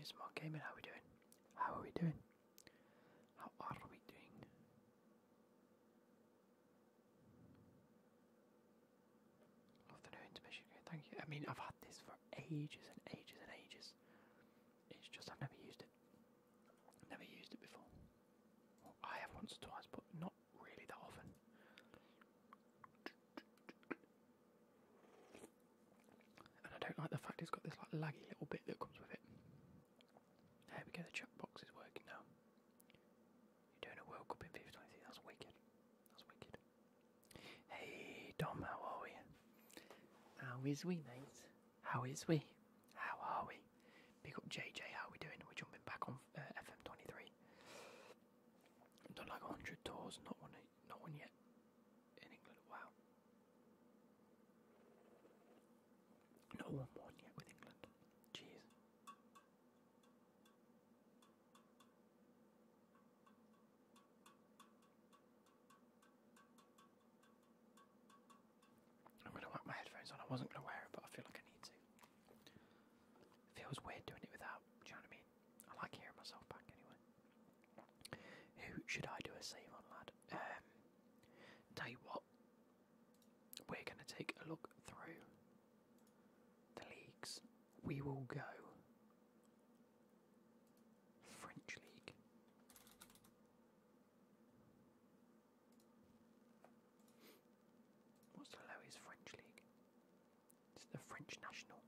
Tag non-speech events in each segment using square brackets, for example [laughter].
ASMR Gaming, how are we doing? How are we doing? How are we doing? Love the new intermission. Thank you. I mean, I've had this for ages and ages and ages. It's just I've never used it. Never used it before. Well, I have once or twice, but not really that often. And I don't like the fact it's got this like laggy little bit that comes with it. There we go, the chat box is working now. You're doing a World Cup in FIFA 23, that's wicked. That's wicked. Hey Dom, how are we? How is we, mate? How is we? How are we? Pick up JJ, how are we doing? We're jumping back on uh, FM23. done like 100 tours, not one, not one yet in England. Wow. Not one one yet with England. Jeez. I'm gonna whack my headphones on. I wasn't gonna wear it, but I feel like I need to. It feels weird doing it without. Do you know what I mean? I like hearing myself back anyway. Who should I do a save on, lad? Um, tell you what, we're gonna take a look through the leagues. We will go French league. What's the lowest French league? It's the French national.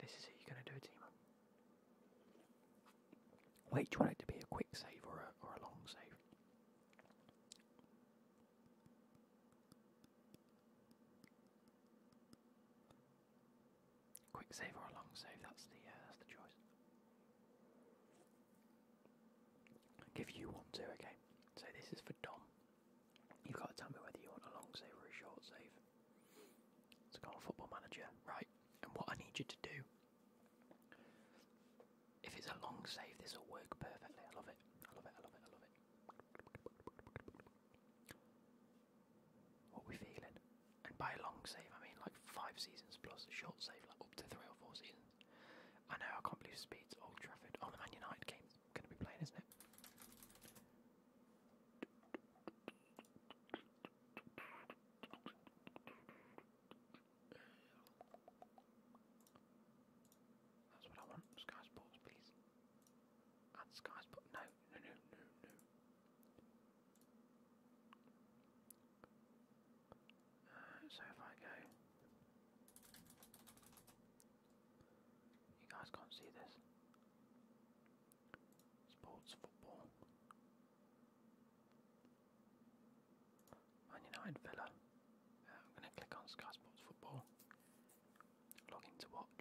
This is who you're going to do a team on. Wait, do you want it to be a quick save or a, or a long save? Quick save or a long save? That's the uh, that's the choice. I'll give you one too. Okay. So this is for Dom. You've got to tell me whether you want a long save or a short save. Go on Football Manager, right? And what I need you to do, if it's a long save, this will work perfectly. I love it. I love it. I love it. I love it. What we feeling? And by a long save, I mean like five seasons plus. A short save, like up to three or four seasons. I know. I can't believe Speed's Old Trafford. Oh, the Man this? Sports football. Man United Villa. Uh, I'm going to click on Sky Sports Football. Log in to watch.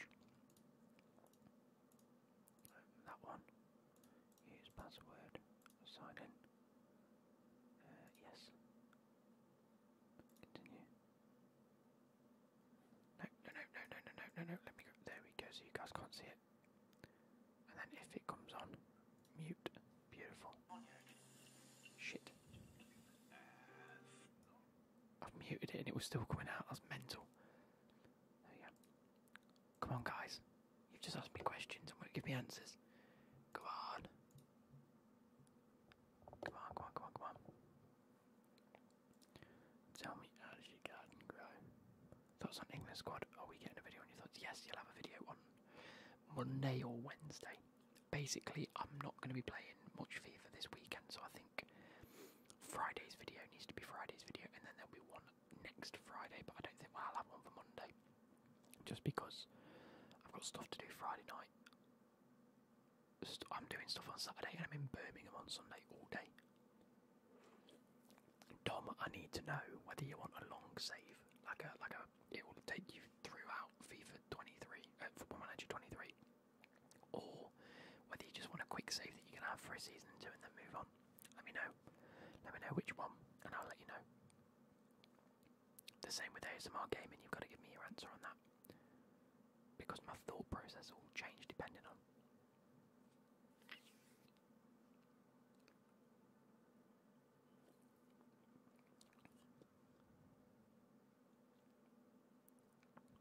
Um, that one. Use password. Sign in. Uh, yes. Continue. No, no, no, no, no, no, no, no. Let me go. There we go. So you guys can't see it. Was still coming out. That's mental. There. Come on, guys. You've just asked me questions and won't give me answers. Come on. Come on, come on, come on, come on. Tell me how does your garden grow? Thoughts on England squad? Are we getting a video on your thoughts? Yes, you'll have a video on Monday or Wednesday. Basically, I'm not going to be playing much FIFA this weekend, so I think Friday's video needs to be Friday's video, and then there'll be one next Friday. But I don't think I'll have one for Monday, just because I've got stuff to do Friday night. I'm doing stuff on Saturday, and I'm in Birmingham on Sunday all day. Dom, I need to know whether you want a long save, like a like a it will take you throughout FIFA 23, uh, Football Manager 23, or whether you just want a quick save that you can have for a season or two and then move on. Let me know. Let me know which one, and I'll let you know. The same with ASMR gaming. You've got to give me your answer on that because my thought process will change depending on.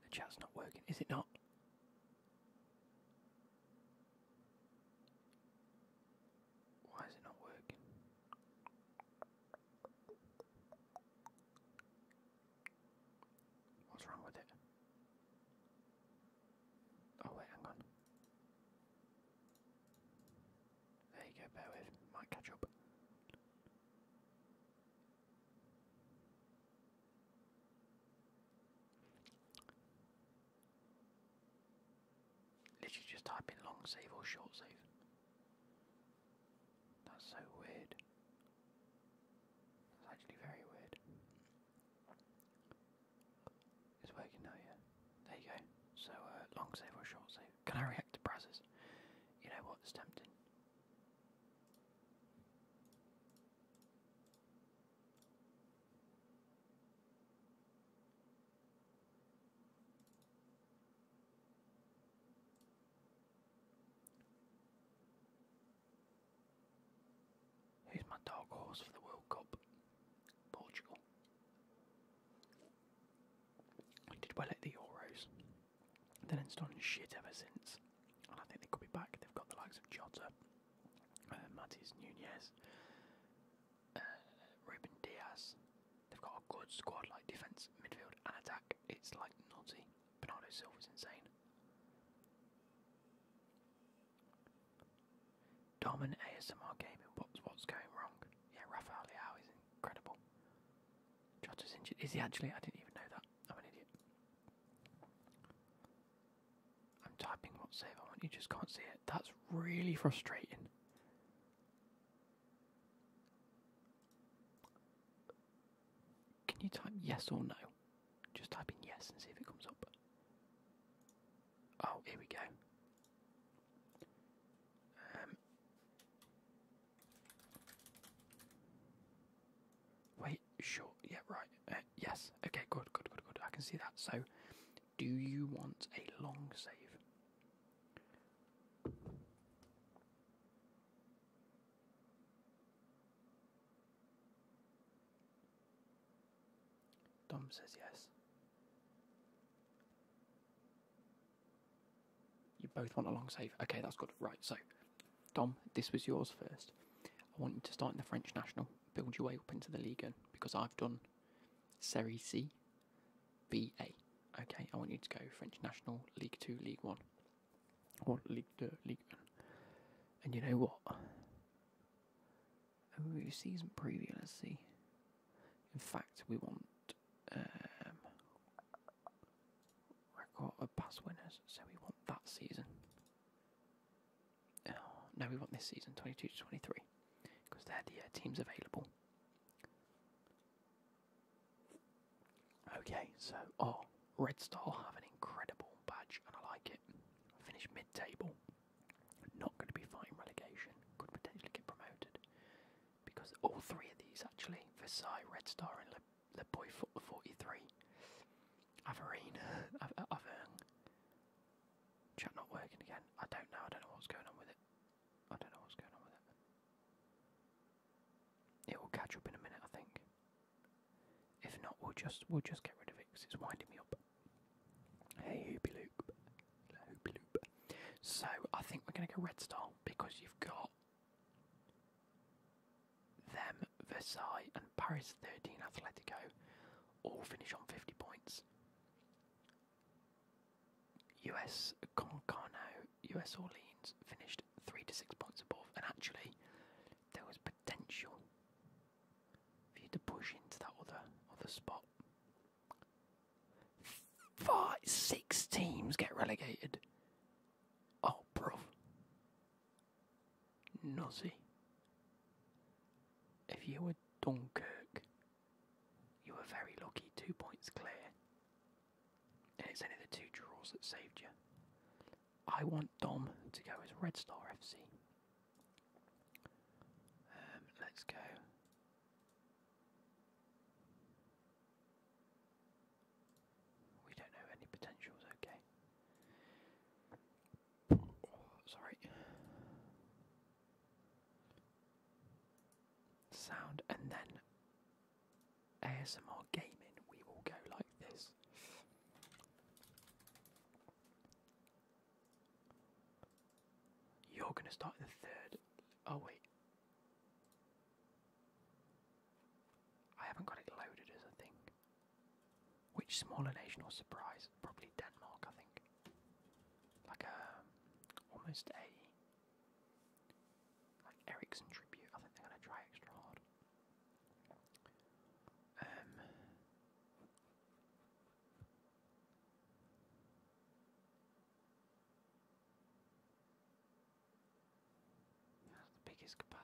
The chat's not working, is it not? Type in long save or short save? That's so weird. That's actually very weird. It's working now, yeah. There you go. So, uh, long save or short save. Can I react to browsers? You know what? It's tempting. Who's my dark horse for the World Cup? Portugal. Did well at the Euros. Then it's done shit ever since. And I think they could be back. They've got the likes of Jota, uh, Matheus Nunes, uh, Ruben Dias. They've got a good squad like defence, midfield, and attack. It's like nutty. Bernardo Silva's insane. Domin ASMR gaming. What's what's going wrong? Yeah, Rafael Leao is incredible. Is he actually? I didn't even know that. I'm an idiot. I'm typing what save I want. You just can't see it. That's really frustrating. Can you type yes or no? Just type in yes and see if it comes up. Oh, here we go. Um, wait, sure, yeah, right. Uh, yes, okay, good, good, good, good. I can see that. So, do you want a long save? Dom says yes. You both want a long save. Okay, that's good. Right, so, Dom, this was yours first. I want you to start in the French national, build your way up into the league, 1, because I've done Serie C, B, A. Okay, I want you to go French national, League 2, League 1. Or League 2, League 1. And you know what? Oh, season preview, let's see. In fact, we want um, record of past winners, so we want that season. Oh, no, we want this season, 22 to 23, because they're the uh, teams available. Okay, so, oh, Red Star have an incredible badge, and I like it. Finish mid table. Not going to be fighting relegation. Could potentially get promoted. Because all three of these, actually, Versailles, Red Star, and Le, Le Boy 43, Averine, Avern. [laughs] Chat not working again. I don't know. I don't know what's going on with it. I don't know what's going on with it. It will catch up in a minute, I think. If not, we'll just we'll just get rid of it because it's winding me up. Hey, Hoopy Loop. Hoopy Loop. So I think we're going to go Red Star because you've got them, Versailles, and Paris 13 Atletico all finish on 50 points. US Concarneau, US Orleans finished 3 to 6 points above, and actually, there was potential for you to push into that other other spot. Five, six teams get relegated. Oh, bruv. Nuzzy. If you were Dunkirk, you were very lucky, two points clear. And it's only the two draws that saved you. I want Dom to go as Red Star FC. Um, let's go. We don't know any potentials, okay. Sorry. Sound and then ASMR gaming, we will go like this. You're going to start the third. Oh, wait. I haven't got it loaded as a thing. Which smaller nation or surprise? Probably Denmark, I think. Like a almost a like Eriksen tribute. I think they're gonna try extra hard. Um,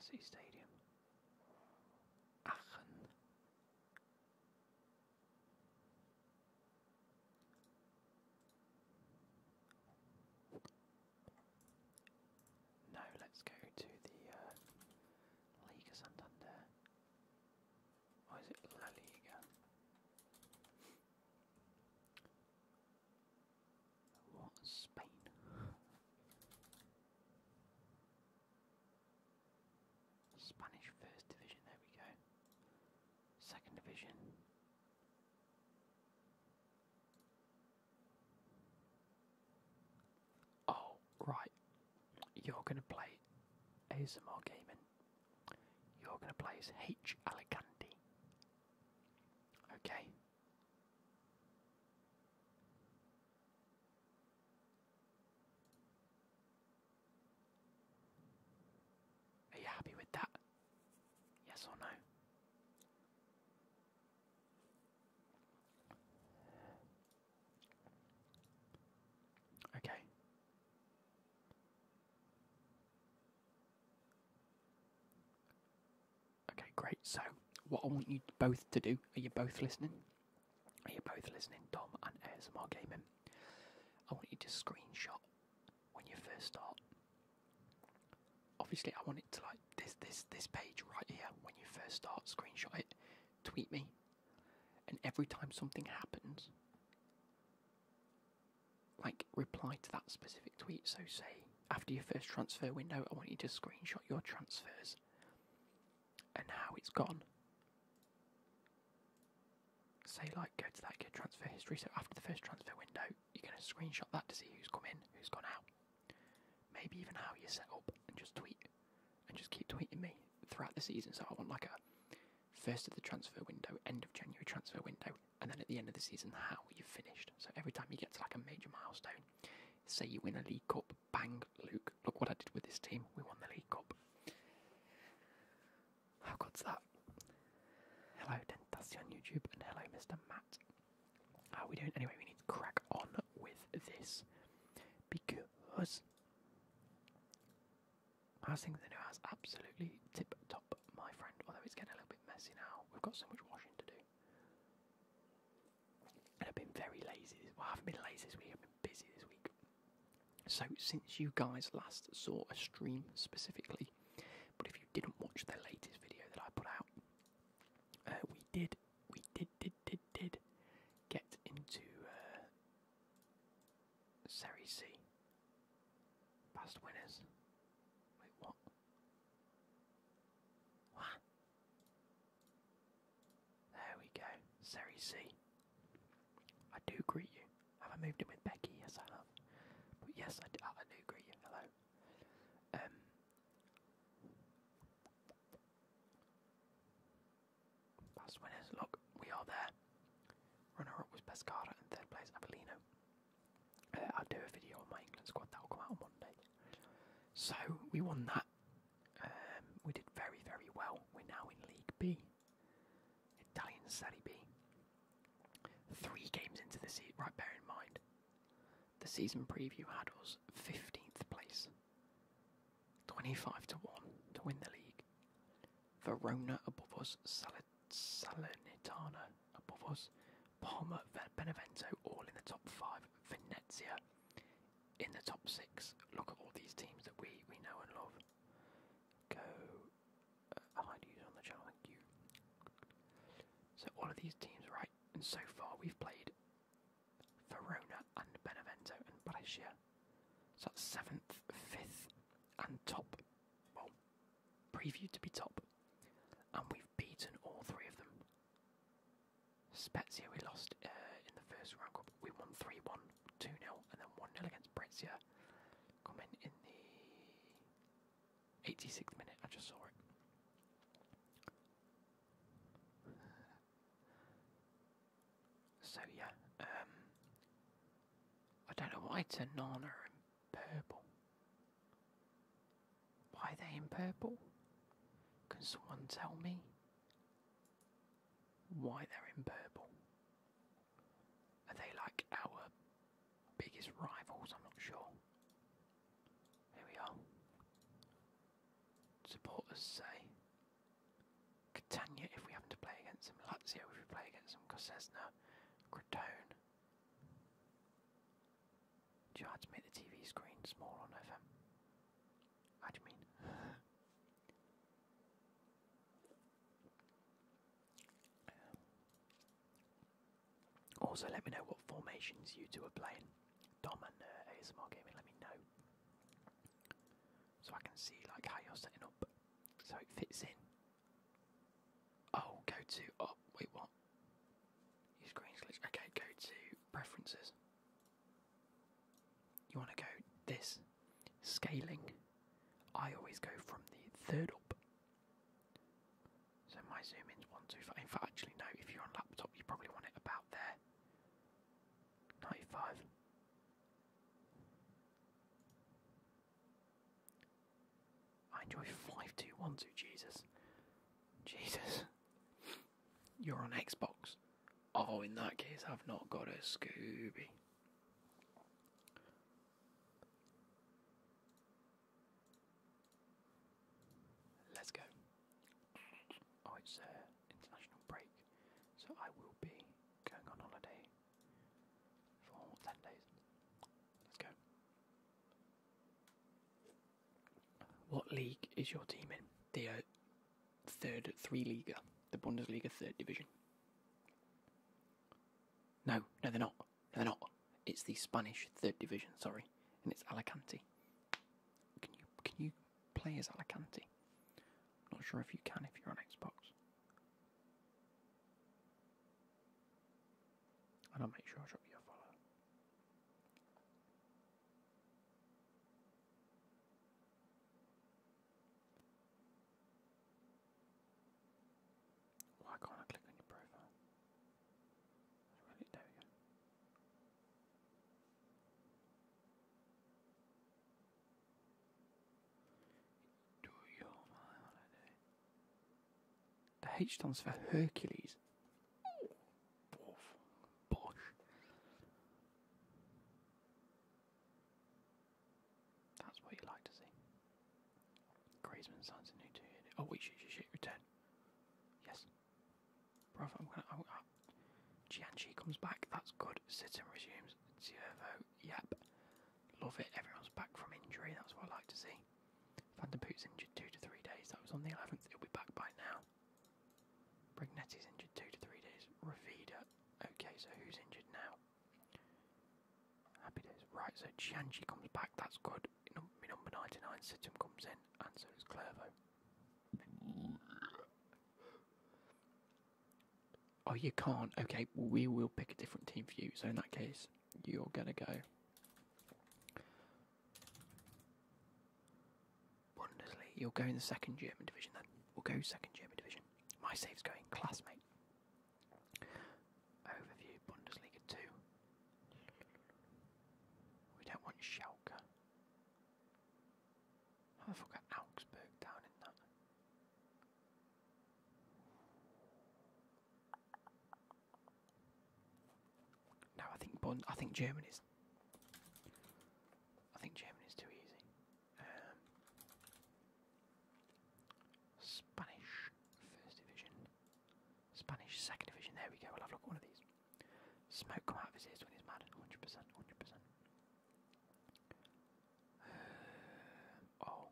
stadium? Aachen. No, let's go to the uh, Liga Santander. Or is it La Liga? What? Spain? Spanish First Division, there we go. Second Division. Oh, right. You're going to play ASMR Gaming. You're going to play as H. Alicante. Okay. Are you happy with that? Yes or no? Okay. Okay, great. So, what I want you both to do, are you both listening? Are you both listening, Tom and ASMR Gaming? I want you to screenshot when you first start. Obviously, I want it to like this, this, this page right here. When you first start, screenshot it, tweet me, and every time something happens, like reply to that specific tweet. So, say after your first transfer window, I want you to screenshot your transfers and how it's gone. Say, like, go to that good transfer history. So, after the first transfer window, you're to screenshot that to see who's come in, who's gone out. Maybe even how you set up, and just tweet. And just keep tweeting me throughout the season. So, I want like a first of the transfer window, end of January transfer window, and then at the end of the season, how you've finished. So, every time you get to like a major milestone, say you win a League Cup, bang, Luke, look what I did with this team. We won the League Cup. How good's that? Hello, Tentacion YouTube, and hello, Mr. Matt. How are we doing? Anyway, we need to crack on with this because I think the new house absolutely tip top, my friend. Although it's getting a little bit messy now, we've got so much washing to do. And I've been very lazy. Well, I haven't been lazy this week. I've been busy this week. So since you guys last saw a stream specifically, but if you didn't watch the latest video that I put out, uh, we did, we did, did, did, did get into uh, Serie C. Past winners. Wait, what? What? There we go. Serie C. I do greet you. Have I moved in with Becky? Yes, I have. But yes, I do, I do greet you. Hello. Um, past winners. Look, we are there. Runner-up was Pescara and third place Avellino. Uh, I'll do a video on my England squad that will come out on Monday. So we won that. Um, we did very, very well. We're now in League B, Italian Serie B. Three games into the season. Right, bear in mind, the season preview had us 15th place, 25 to one to win the league. Verona above us, Sal- Salernitana above us, Parma, Benevento all in the top five, Venezia in the top six. Look at all these teams that we, we know and love. Go uh, hide user on the channel, thank you. So all of these teams, right? And so far we've played Verona and Benevento and Brescia. So that's seventh, fifth, and top. Previewed to be top. And we've beaten all three of them. Spezia we lost uh, in the first round cup. We won 3 1, 2 0, and then 1 0 against Brescia. Coming in the 86th minute, I just saw it. So yeah, um, I don't know why Tanana in purple. Why are they in purple? Can someone tell me why they're in purple? Are they like our biggest rivals? I'm not sure. Here we are. Support us say Catania if we happen to play against them, Lazio if we play against them, Cosenza, Crotone. Do you have to make the TV screen small on FM? How do you mean? Also, let me know what formations you two are playing. Dom and uh, ASMR Gaming, let me know. So I can see like how you're setting up. So it fits in. Oh, go to. Oh, wait, what? Use green glitch. Okay, go to preferences. You want to go this scaling. I always go from the third up. So my zoom in's one two five. In fact, actually no. If you're on laptop, you probably want it about there. Ninety five. I enjoy five two one two. Jesus, Jesus. You're on Xbox. Oh, in that case, I've not got a Scooby. Let's go. Oh, it's uh, international break, so I will be going on holiday for ten days. Let's go. What league is your team in? The uh, third, three Liga, the Bundesliga third division. No, no, they're not. No, they're not. It's the Spanish third division. Sorry, and it's Alicante. Can you can you play as Alicante? Not sure if you can if you're on Xbox. I'll make sure you a follow. Why can't I click on your profile? Really, there we go. Do your my holiday. The H stands for Hercules. Bosh. That's what you like to see. Griezmann signs a new two-year. deal. Oh wait, shit, shit, shit, return. Yes. Bro, I'm gonna. I'm, Gianchi comes back. That's good. Situm resumes. Ciervo. Yep. Love it. Everyone's back from injury. That's what I like to see. Vandeputte's injured two to three days. That was on the 11th. He'll be back by now. Brighenti's injured two to three days. Ravida. Okay, so who's injured now? Happy days. Right, so Gianchi comes back. That's good. Num- number 99, Situm comes in, and so does Ciervo. Oh, you can't. Okay, we will pick a different team for you. So in that case, you're gonna go. You'll go in the second German division then. We'll go second German. My save's going classmate. Overview Bundesliga two. We don't want Schalke. How the fuck got Augsburg down in that? No, I think Bund. I think Germany's. I think Germany's too easy. Um, Spanish first division. Spanish second division. There we go. We'll have a look at one of these. Smoke come out of his ears when he's mad. Hundred percent. Hundred percent. Oh.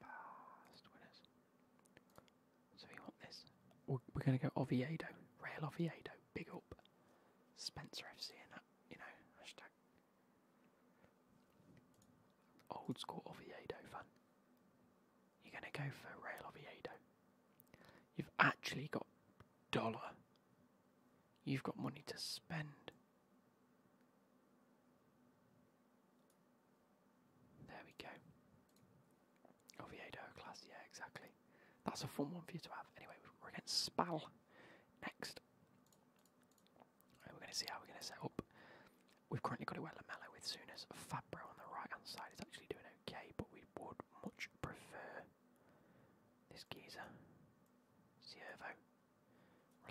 Past winners. So we want this. We're, we're going to go Oviedo. Real Oviedo. Big up. Spencer FC and that, you know, hashtag. Old school Oviedo fan. You're going to go for Real Oviedo. You've actually got dollar. You've got money to spend. There we go. Oviedo class, yeah, exactly. That's a fun one for you to have. Against Spal next. Right, we're going to see how we're going to set up. We've currently got a Mello with with Sounas. Fabro on the right hand side is actually doing okay, but we would much prefer this geezer. Ciervo.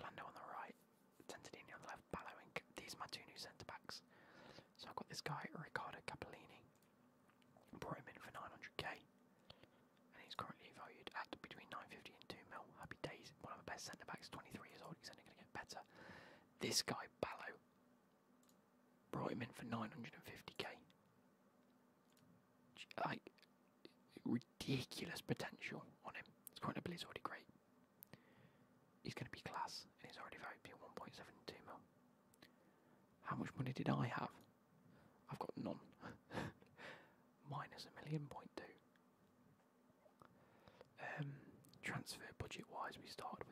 Rolando on the right. Tentadini on the left. Ballo and these are my two new centre backs. So I've got this guy, Riccardo Capellini. Brought him in for 900k. And he's currently valued at between 950 and 2 mil. Happy days. One of the best centre backs, 23 years old. He's only going to get better. This guy, Ballo, brought him in for 950k. Like, ridiculous potential on him. His current ability is already great. He's going to be class, and he's already valued at 1.72 mil. How much money did I have? I've got none. [laughs] Minus a million point two. Um, transfer budget wise, we started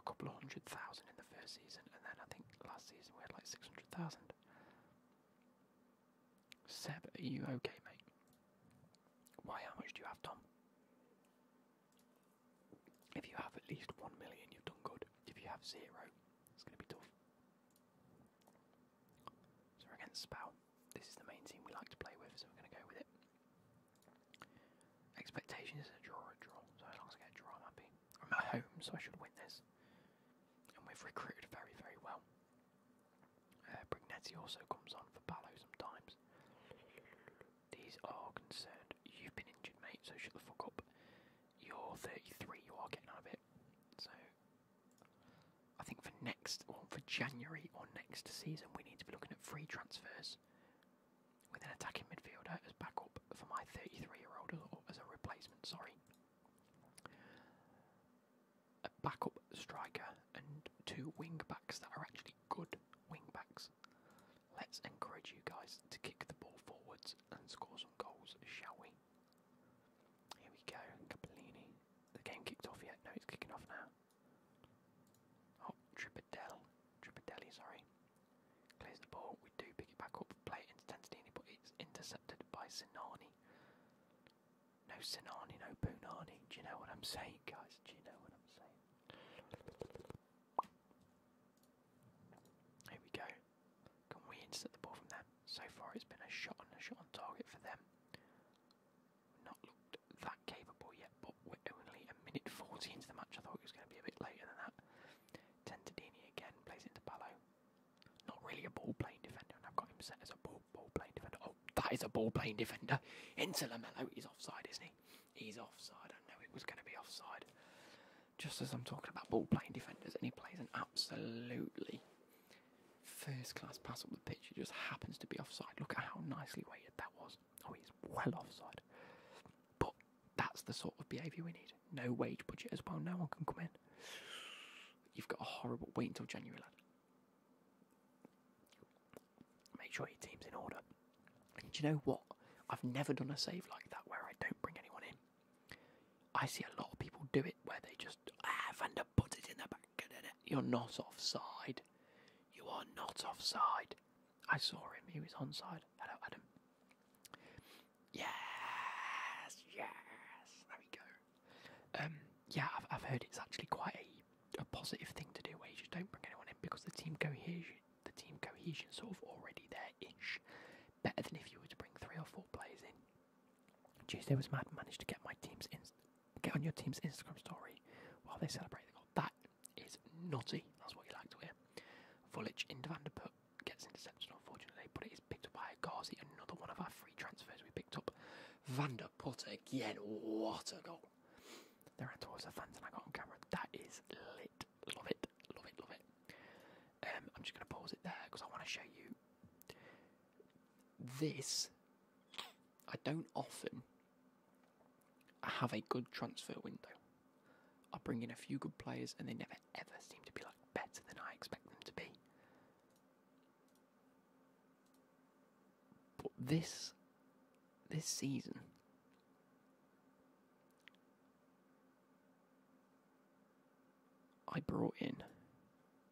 a couple of hundred thousand in the first season, and then I think last season we had like six hundred thousand. Seb, are you okay, mate? Why? How much do you have, Tom? If you have at least one million, you've done good. If you have zero, it's going to be tough. So we're against Spal. This is the main team we like to play with, so we're going to go with it. Expectation is a draw, or a draw. So as long as I get a draw, I'm happy. I'm at home, so I should win this. We've recruited very, very well. Uh, Brighenti also comes on for Ballo sometimes. These are concerned. You've been injured, mate, so shut the fuck up. You're 33, you are getting out of it. So, I think for next, or for January or next season, we need to be looking at free transfers with an attacking midfielder as backup for my 33 year old, or as a replacement, sorry. Backup striker and two wing backs that are actually good wing backs. Let's encourage you guys to kick the ball forwards and score some goals, shall we? Here we go, Capellini. The game kicked off yet? No, it's kicking off now. Oh, Tripadel. Tripadelli, sorry. Clears the ball. We do pick it back up, play it into Tentadini, but it's intercepted by Sinani. No Sinani, no Punani. Do you know what I'm saying, guys? Do you know what I'm saying? Here we go. Can we intercept the ball from them? So far, it's been a shot on a shot on target for them. Not looked that capable yet, but we're only a minute 40 into the match. I thought it was going to be a bit later than that. Tentadini again plays into Ballo. Not really a ball playing defender, and I've got him set as a ball ball playing defender. Oh, that is a ball playing defender. Into Lamello. He's offside, isn't he? He's offside. I know it was going to be offside. Just as I'm talking about ball playing defenders, and he plays an absolutely first class pass up the pitch. It just happens to be offside. Look at how nicely weighted that was. Oh, he's well offside. But that's the sort of behaviour we need. No wage budget as well. No one can come in. You've got a horrible. Wait until January, lad. Make sure your team's in order. And do you know what? I've never done a save like that where I don't bring anyone in. I see a lot of people do it where they just ah Van der put it in the back. You're not offside. Are not offside. I saw him. He was onside. Hello, Adam. Yes, yes. There we go. Um, yeah, I've, I've heard it's actually quite a, a positive thing to do where you just don't bring anyone in because the team cohesion, the team cohesion, sort of already there-ish. Better than if you were to bring three or four players in. Tuesday was mad. Managed to get my team's inst- get on your team's Instagram story while they celebrate the goal. That is nutty. That's what you like to hear. Vulic into Vandeputte gets intercepted, unfortunately, but it is picked up by Ghazi, another one of our free transfers we picked up. Vandeputte again, what a goal! They ran towards the fans and I got on camera. That is lit. Love it, love it, love it. Um, I'm just going to pause it there because I want to show you this. I don't often have a good transfer window. I bring in a few good players and they never ever seem to be like better than I expect them to be. But this this season I brought in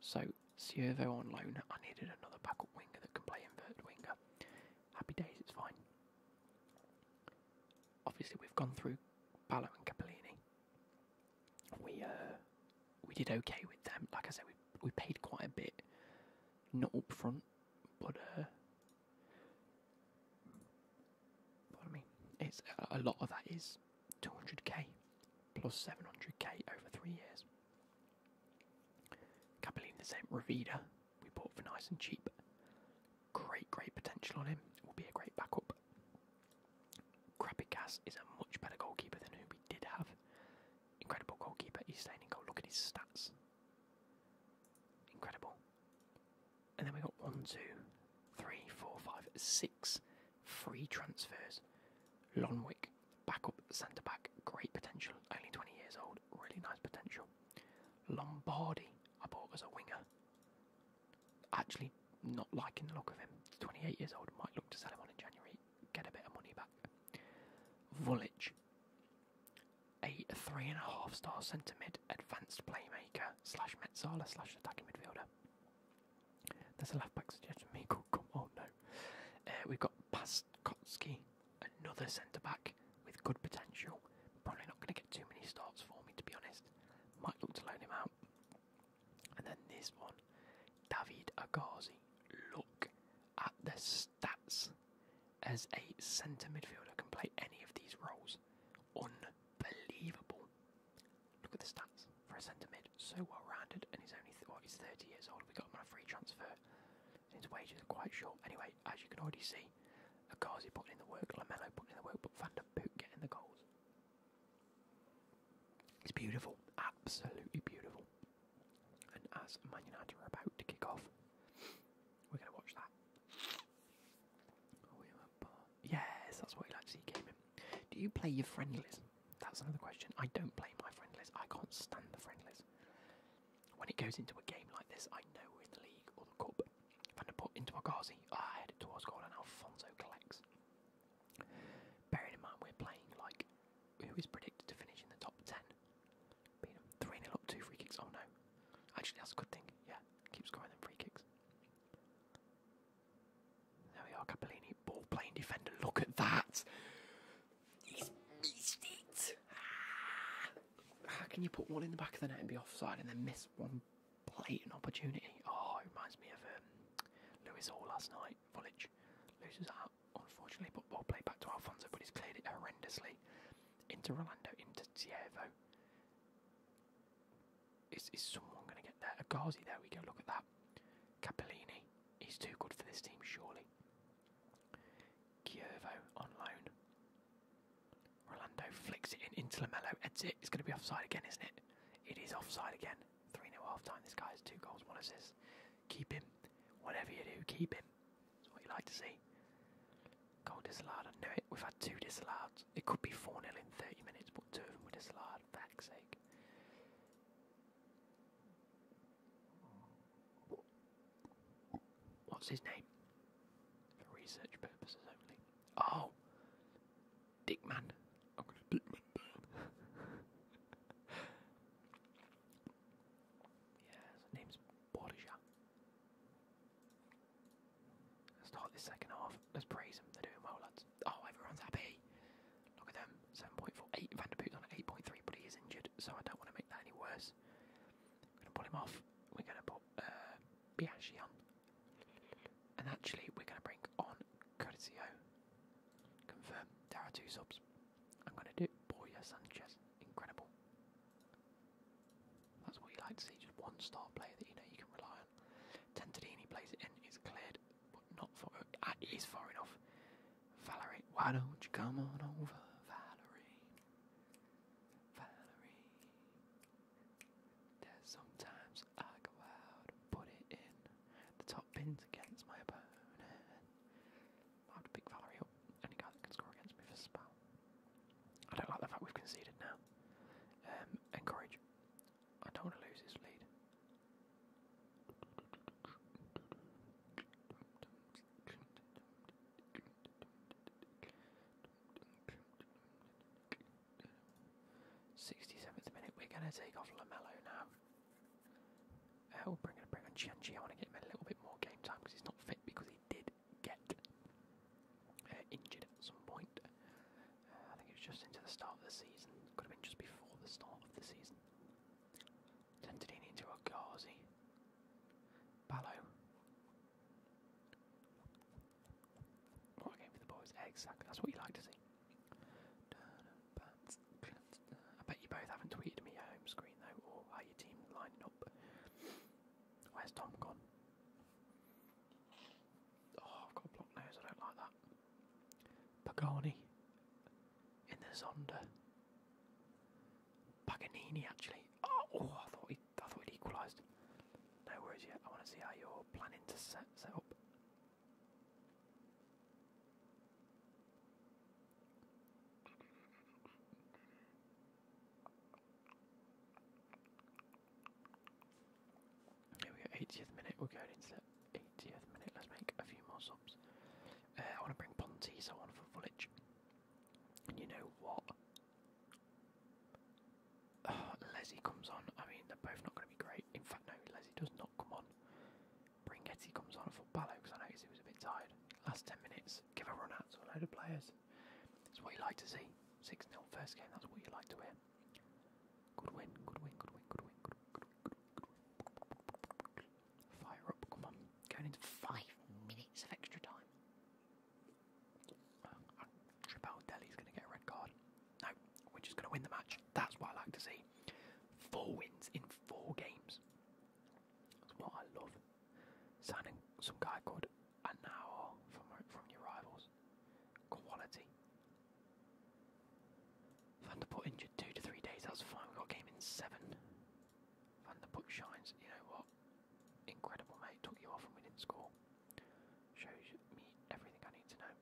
so Ciervo on loan. I needed another backup winger that can play inverted winger. Happy days, it's fine. Obviously, we've gone through Ballo and Capellini. We uh, we did okay with them. Like I said, we we paid quite a bit, not up front, but uh, a lot of that is 200k plus 700k over three years. Capellini the same. Ravida we bought for nice and cheap. Great, great potential on him. Will be a great backup. Krapikas is a much better goalkeeper than who we did have. Incredible goalkeeper. He's staying in goal. Look at his stats. Incredible. And then we got one, two, three, four, five, six free transfers. Lonwick, backup centre back, great potential. Only 20 years old, really nice potential. Lombardi, I bought as a winger. Actually, not liking the look of him. 28 years old, might look to sell him on in January, get a bit of money back. Vulic, a three and a half star centre mid, advanced playmaker slash mezzala slash attacking midfielder. There's a left back suggestion. Me, come on, no. Uh, we've got Paskotsky, another centre back with good potential. Probably not going to get too many starts for me, to be honest. Might look to loan him out. And then this one, David Agazzi. Look at the stats. As a centre midfielder, can play any of these roles. Unbelievable. Look at the stats for a centre mid. So well rounded, and he's only th- what, he's 30 years old. We got him on a free transfer. His wages are quite short. Anyway, as you can already see, Agazzi putting in the work, Lamelo putting in the work, but Van der Poel getting the goals. It's beautiful, absolutely beautiful. And as Man United are about to kick off, we're going to watch that. Yes, that's what we like to see gaming. Do you play your friendlies? That's another question. I don't play my friendlies. I can't stand the friendlies. When it goes into a game like this, I know we're in the league or the cup. Put into Agazzi. Oh, I headed towards goal and Alfonso collects. Bearing in mind we're playing like who is predicted to finish in the top 10. Beat them 3 0 up, 2 free kicks. Oh no. Actually, that's a good thing. Yeah, keep scoring them free kicks. There we are, Capellini. Ball playing defender. Look at that. He's missed it. Ah. How can you put one in the back of the net and be offside and then miss one blatant opportunity? Oh, it reminds me of Lewis Hall last night. Vulic loses out, unfortunately, but ball played back to Alfonso, but he's cleared it horrendously. Into Rolando, into Ciervo. Is, is someone going to get there? Agazzi, there we go, look at that. Capellini, he's too good for this team, surely. Ciervo on loan. Rolando flicks it in into Lamello, heads it. It's going to be offside again, isn't it? It is offside again. 3 0 half time. This guy has two goals, one assist. Keep him. Whatever you do, keep him. That's what you like to see. Goal disallowed. I knew it. We've had two disallowed. It could be 4 0 in 30 minutes, but two of them were disallowed. For heck's sake. What's his name? For research purposes only. Oh! Dickman. I'm going to Dickman down. yeah, his name's Borja. Let's start this second half. Let's praise them. They're doing well, lads. Oh, everyone's happy. Look at them. 7.48. Van der Poel's on 8.3, but he is injured, so I don't want to We're going to pull him off. We're going to put uh, on. And actually, we're going to bring on Curtio. Confirm. There are two subs. I'm going to do Borja Sanchez. Incredible. That's what you like to see. Just one star player that you know you can rely on. Tentadini plays it in. It's cleared, but not far. It is far enough. Valerie, why don't you come on over, Valerie? Valerie. There's sometimes I go out and put it in the top pins against my opponent. I have to pick Valerie up. Any guy that can score against me for spell. I don't like the fact we've conceded now. Um, encourage. I don't want to lose this lead. Sixty-seventh We're gonna take off Iemmello now. Uh, we'll bring, bring on Cianci. I want to get him a little bit more game time because he's not fit because he did get uh, injured at some point. Uh, I think it was just into the start of the season. Could have been just before the start of the season. Tentadini into Agazzi. Ballo. What a game for the boys. Exactly. That's what you like to see. Where's Tom gone? Oh, I've got a block nose. I don't like that. Pagani in the Zonda. Paganini actually. Oh, oh, I thought he, I thought he equalised. No worries yet. I want to see how you're planning to set set up. Here we go, 80th minute. We're going into the 80th minute. Let's make a few more subs. Uh, I want to bring Pontisso on for Vulic. And you know what? Uh, [sighs] Leslie comes on. I mean, they're both not going to be great. In fact, no, Leslie does not come on. Brighenti comes on for Ballo because I noticed he was a bit tired. Last 10 minutes, give a run out to a load of players. That's what you like to see. 6 0 first game, that's what you like to win, good win, good win, good win, good win, good win, good win. Fire up, come on. Going into five minutes of extra time. Uh, Tripel Deli's going to get a red card. No, we're just going to win the match. That's what I like to see. Four wins in four games. That's what I love. Signing some guy called Anao from from your rivals. Quality. Vandeputte injured two to three days. That's fine. We got a game in seven. Vandeputte shines. You know what? Incredible, mate. Took you off and we didn't score. Shows you- me everything I need to know.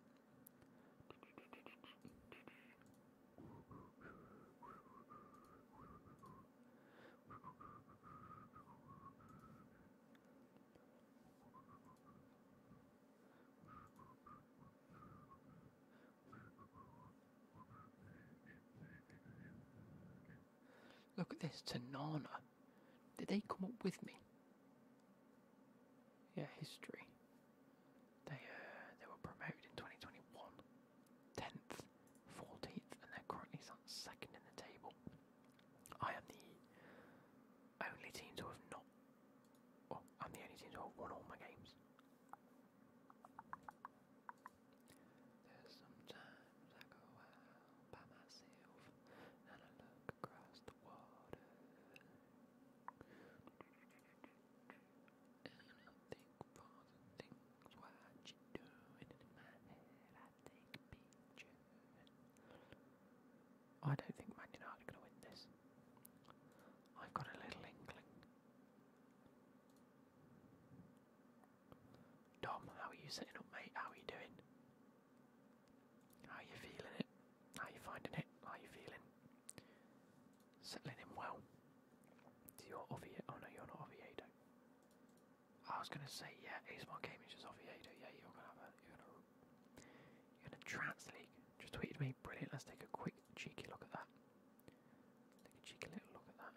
Look at this, Ternana. Did they come up with me? Yeah, history. They uh, they were promoted in 2021, 10th, 14th, and they're currently sat second in the table. I am the only team to have not. Well, I'm the only team to have won all my games. There's sometimes I go out by myself and I look across the water. And I think for the things what you doing in my head. I take a picture. I don't think Man United are going to win this. I've got a little inkling. Dom, how are you setting up, mate? How are you doing? How are you feeling it? How are you finding it? How are you feeling? Settling in well. Do you Oviedo? Oh no, you're not Oviedo. I was gonna say yeah, ASMR Gaming is just Oviedo. Yeah, you're gonna have a you're gonna you're gonna Trans League. Just tweeted me. Brilliant. Let's take a quick cheeky look at that. Take a cheeky little look at that.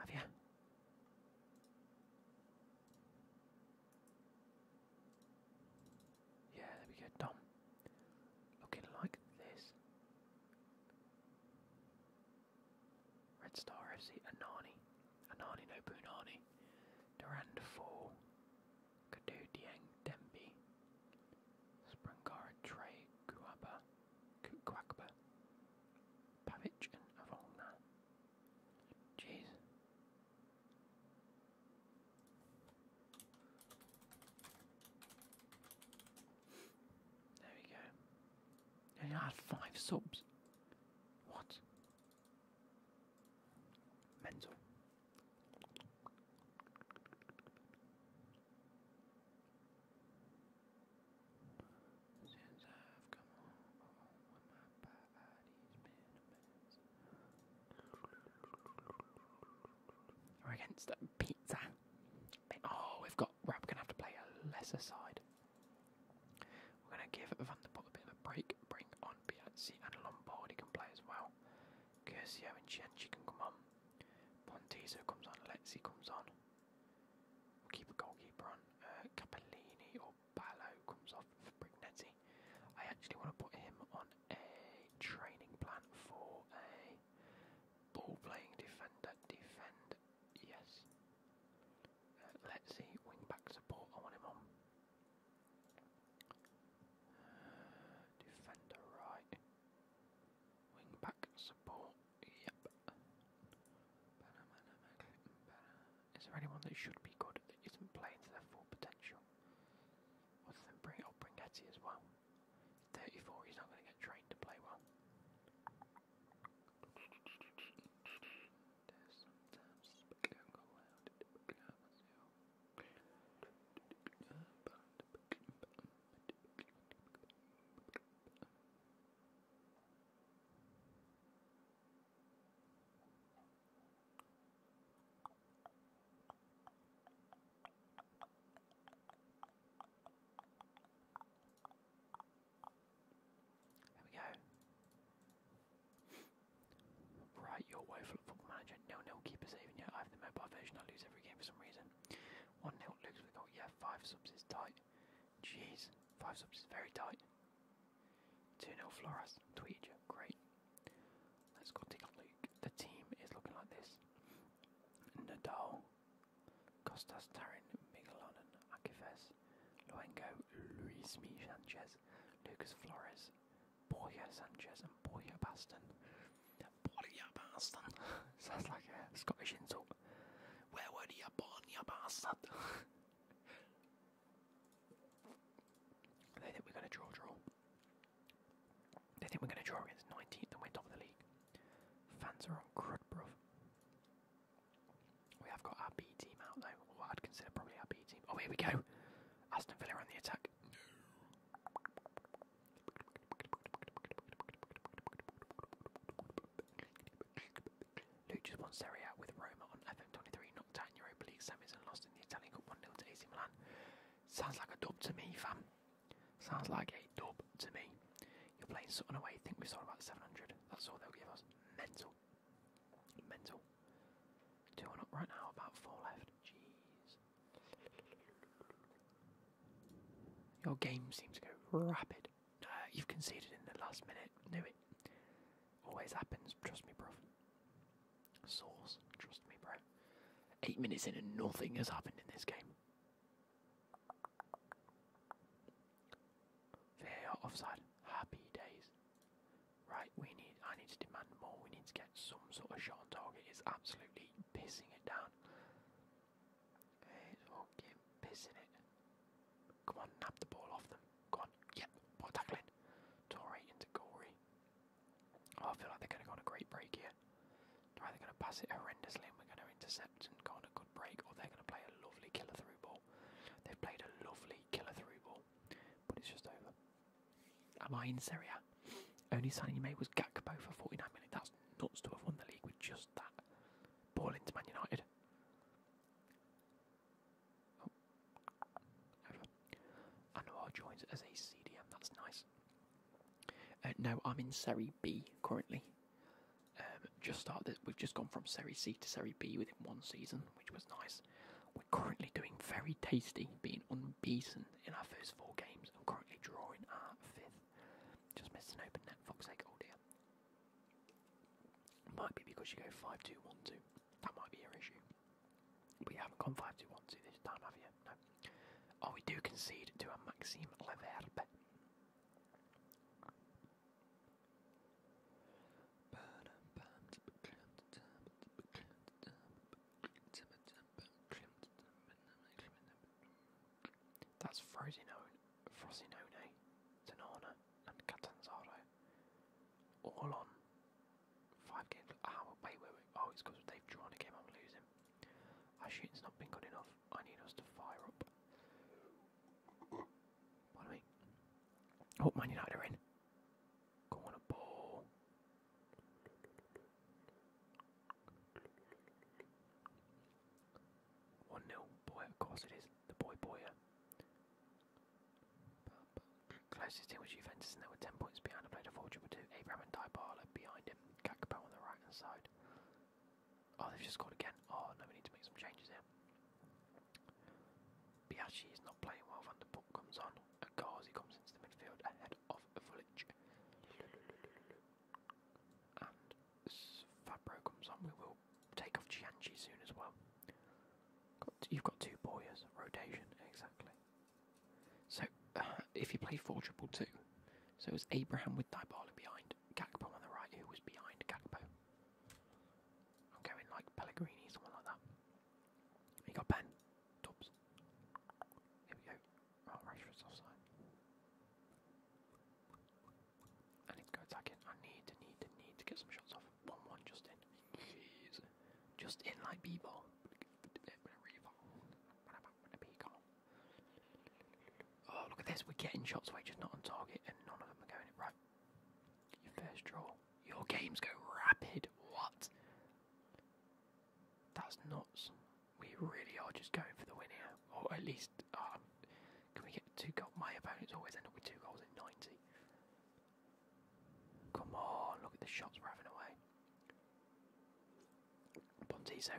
Have you? Yeah, there we go. Dom. Looking like this. Red Star FC, Anani. Anani no Bunani. Durand 4. Kadu Dieng Dembi. Sprangara Trey Kuaba. Kwakba. Pavic and Avona. Jeez. There we go. And I had five subs. What? Mental. Since I've come home, my body's been a mess. We're pizza. Oh, we've got. We're gonna have to play a lesser side. We're going to give Vandeputte a bit of a break, bring on Biasci and Lombardi can play as well. Curcio and Cianci can come on. Pontisso comes on, Letzi comes on. Should be Jeez, five subs is very tight. Two 0 Flores. Tweed you. Great. Let's go take a look. The team is looking like this. Nadal, Costas Tarin, Miguelonen, Akifes, Luengo, Luis Mi Sanchez, Lucas Flores, Borja Sanchez, and Borja Baston. Borja Baston. [laughs] Sounds like a Scottish insult. Where were you born, you bastard? [laughs] they think we're going to draw, draw. They think we're going to draw against 19th and we're top of the league. Fans are on crud, bruv. We have got our B team out though, or I'd consider probably our B team. Oh, here we go. Aston Villa on the attack. Luke just won Serie A with Roma on FM23, knocked out in Europa League semis and lost in the Italian Cup 1 0 to AC Milan. Sounds like a dub to me, fam. Sounds like a dub to me. Playing Sutton away, think we saw about 700. That's all they'll give us. Mental. Mental. Two on up right now, about four left. Jeez. Your game seems to go rapid. Uh, you've conceded in the last minute. Knew it. Always happens. Trust me, bro. Source. Trust me, bro. Eight minutes in and nothing has happened in this game. VAR offside. Happy days. Right, we need. I need to demand get some sort of shot on target. It's absolutely pissing it down. It's fucking pissing it. Come on, nab the ball off them. Go on. Yep. What tackling? Torre into Gory. Oh, I feel like they're going to go on a great break here. They're either going to pass it horrendously and we're going to intercept and go on a good break, or they're going to play a lovely killer through ball. They've played a lovely killer through ball, but it's just over. Am I in Serie A? Only signing you made was Gakpo for 49 million. That's nuts to have won the league with just that. Ball into Man United. Oh. Anwar joins as a CDM. That's nice. Uh, no, I'm in Serie B currently. Um, just started. We've just gone from Serie C to Serie B within one season, which was nice. We're currently doing very tasty, being unbeaten in our first four games, and currently drawing our fifth. Just missed an open net. Fuck's! Oh. Might be because you go five two one two. That might be your issue. But you haven't gone five two one two this time, have you? No. Oh, we do concede to a Maxime Leverbe. That's Frosinone, Frosinone, Ternana, and Catanzaro. All on five games. Oh, wait, wait, wait. Oh, it's because they've drawn a game I'm losing. Ah, Our shooting's not been good enough. I need us to fire up. Pardon me. Oh, Man United are in. Go on a ball. One 0 boy. Of course it is. The boy boyer. Closest team was Juventus, and they were ten points behind. I played a 4 2 Abraham and Dybala behind him. Gakpo on the right hand side. Oh, they've just scored again. Oh no, we need to make some changes here. Biasci is not playing well. Vandeputte comes on. And Gazi comes into the midfield ahead of Vulic. And Fabro comes on. We will take off Cianci soon as well. Got you've got two boyers. Rotation, exactly. So, uh, [sighs] if you play 4 triple 2, so it was Abraham with Dybala behind, Gakpo on the right, who was behind Gakpo. I'm going like Pellegrini, someone like that. Just in like Bieber. Oh, look at this. We're getting shots away, just not on target, and none of them are going in. Right. Your first draw. Your games go rapid. What? That's nuts. We really are just going for the win here. Or at least, um, can we get two goals? My opponents always end up with two goals in 90. Come on, look at the shots we're having away. Pontisso.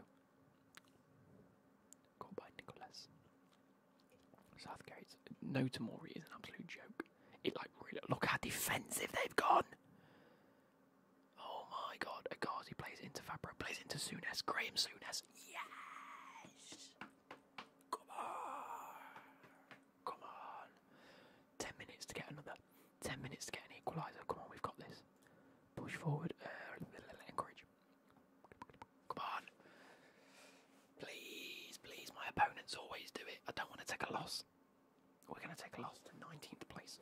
Called by Nicholas. Southgate. No Tamori is an absolute joke. It like really look how defensive they've gone. Oh my god, Agazzi plays into Fabro, plays into Souness, Graham Souness. Yes! Come on! Come on! Ten minutes to get another. Ten minutes to get an equaliser. Come on, we've got this. Push forward. Uh, encourage. Come on. Please, please, my opponents always do it. I don't want to take a loss. We're going to take a loss to 19th place.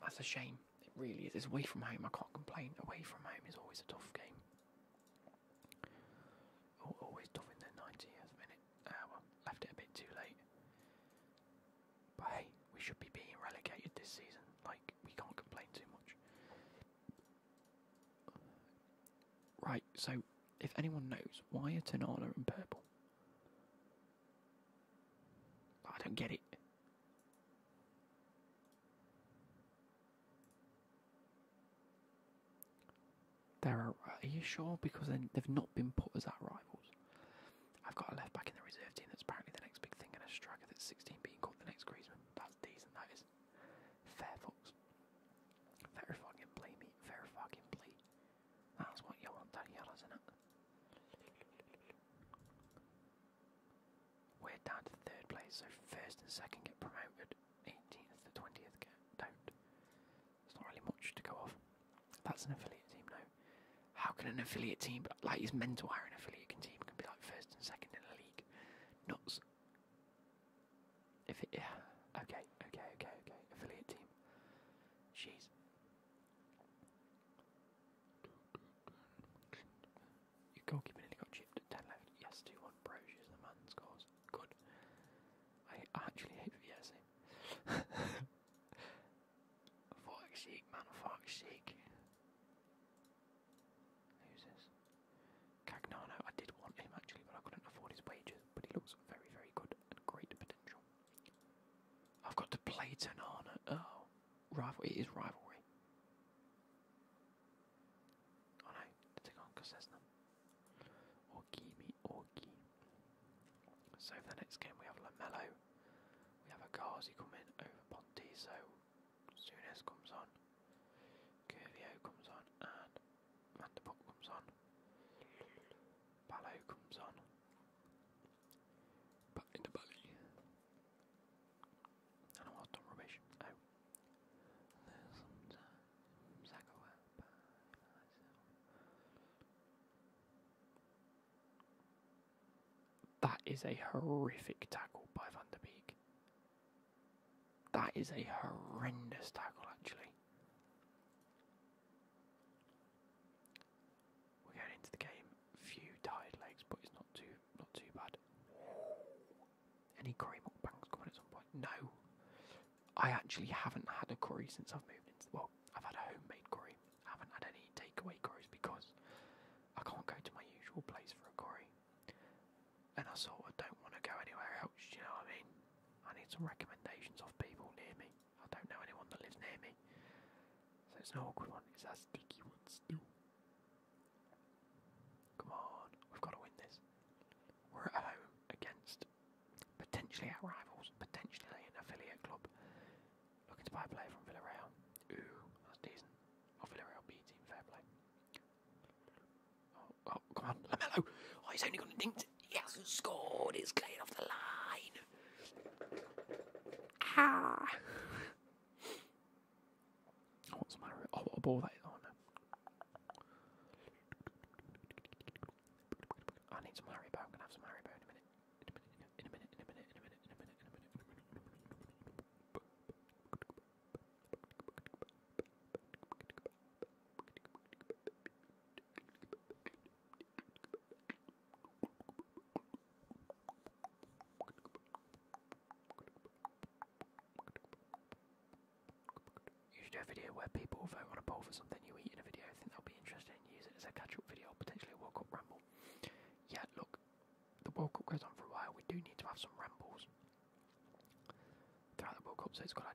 That's a shame. It really is. It's away from home. I can't complain. Away from home is always a tough game. Always tough in the 90th minute. Uh, well, left it a bit too late. But hey, we should be being relegated this season. Like, we can't complain too much. Right, so if anyone knows why are Ternana in purple? I don't get it. They're, are you sure? Because then they've not been put as our rivals. I've got a left back in the reserve team that's apparently the next big thing, and a striker that's 16 being called the next Griezmann. That's decent, that is. Fair fucks. Fair fucking play, mate. Fair fucking play. That's what you want, Yellows, isn't it? We're down to third place, so second get promoted. 18th to 20th get don't. It's not really much to go off. That's an affiliate team, no. How can an affiliate team, like, it's mental how an affiliate team can be like first and second in a league? Nuts. If it, yeah. Okay, okay, okay, okay. Affiliate team. Jeez. Your goalkeeper nearly got chipped at 10 left. Yes, 2 1. Brocious, the man scores. Good. I, I actually hate Viese. Fuck's sake, man. Fuck's sake. Who's this? Cagnano. I did want him actually, but I couldn't afford his wages. But he looks very, very good and great potential. I've to play Ternana. Oh, rival. It is rivalry. Oh no, take on Cosenza. Orki me Orki. So for the next game we have Lamello. We have a Ghazi coming over Ponte, so Souness comes on. Curvio comes on and Vandeputte comes on. Ballo comes on. Back into Bally. And I was done rubbish. Oh. There's some time. Zachary. That is a horrific tackle by Van der Beek. That is a horrendous tackle, actually. We're going into the game. Few tired legs, but it's not too not too bad. Any curry mukbangs coming at some point? No. I actually haven't had a curry since I've moved into. Well, I've had a homemade curry. I haven't had any takeaway curries because I can't go to my usual place for a curry and I sort of don't want to go anywhere else. You know what I mean? I need some recommendations of people near me. I don't know anyone that lives near me, so it's an awkward one. It's that sticky one still. Come on, we've got to win this. We're at home against potentially our rivals, potentially an affiliate club. Looking to buy a player from Villarreal. Ooh, that's decent. Oh, Villarreal B team, fair play. Oh, oh come on, Iemmello. Oh, he's only got a dink. He hasn't scored. It's cleared off the line. Ah. What's matter? Oh, what a ball that is. for something you eat in a video, I think they'll be interested use it as a catch-up video, or potentially a World Cup ramble. Yeah, look, the World Cup goes on for a while. We do need to have some rambles throughout the World Cup, so it's good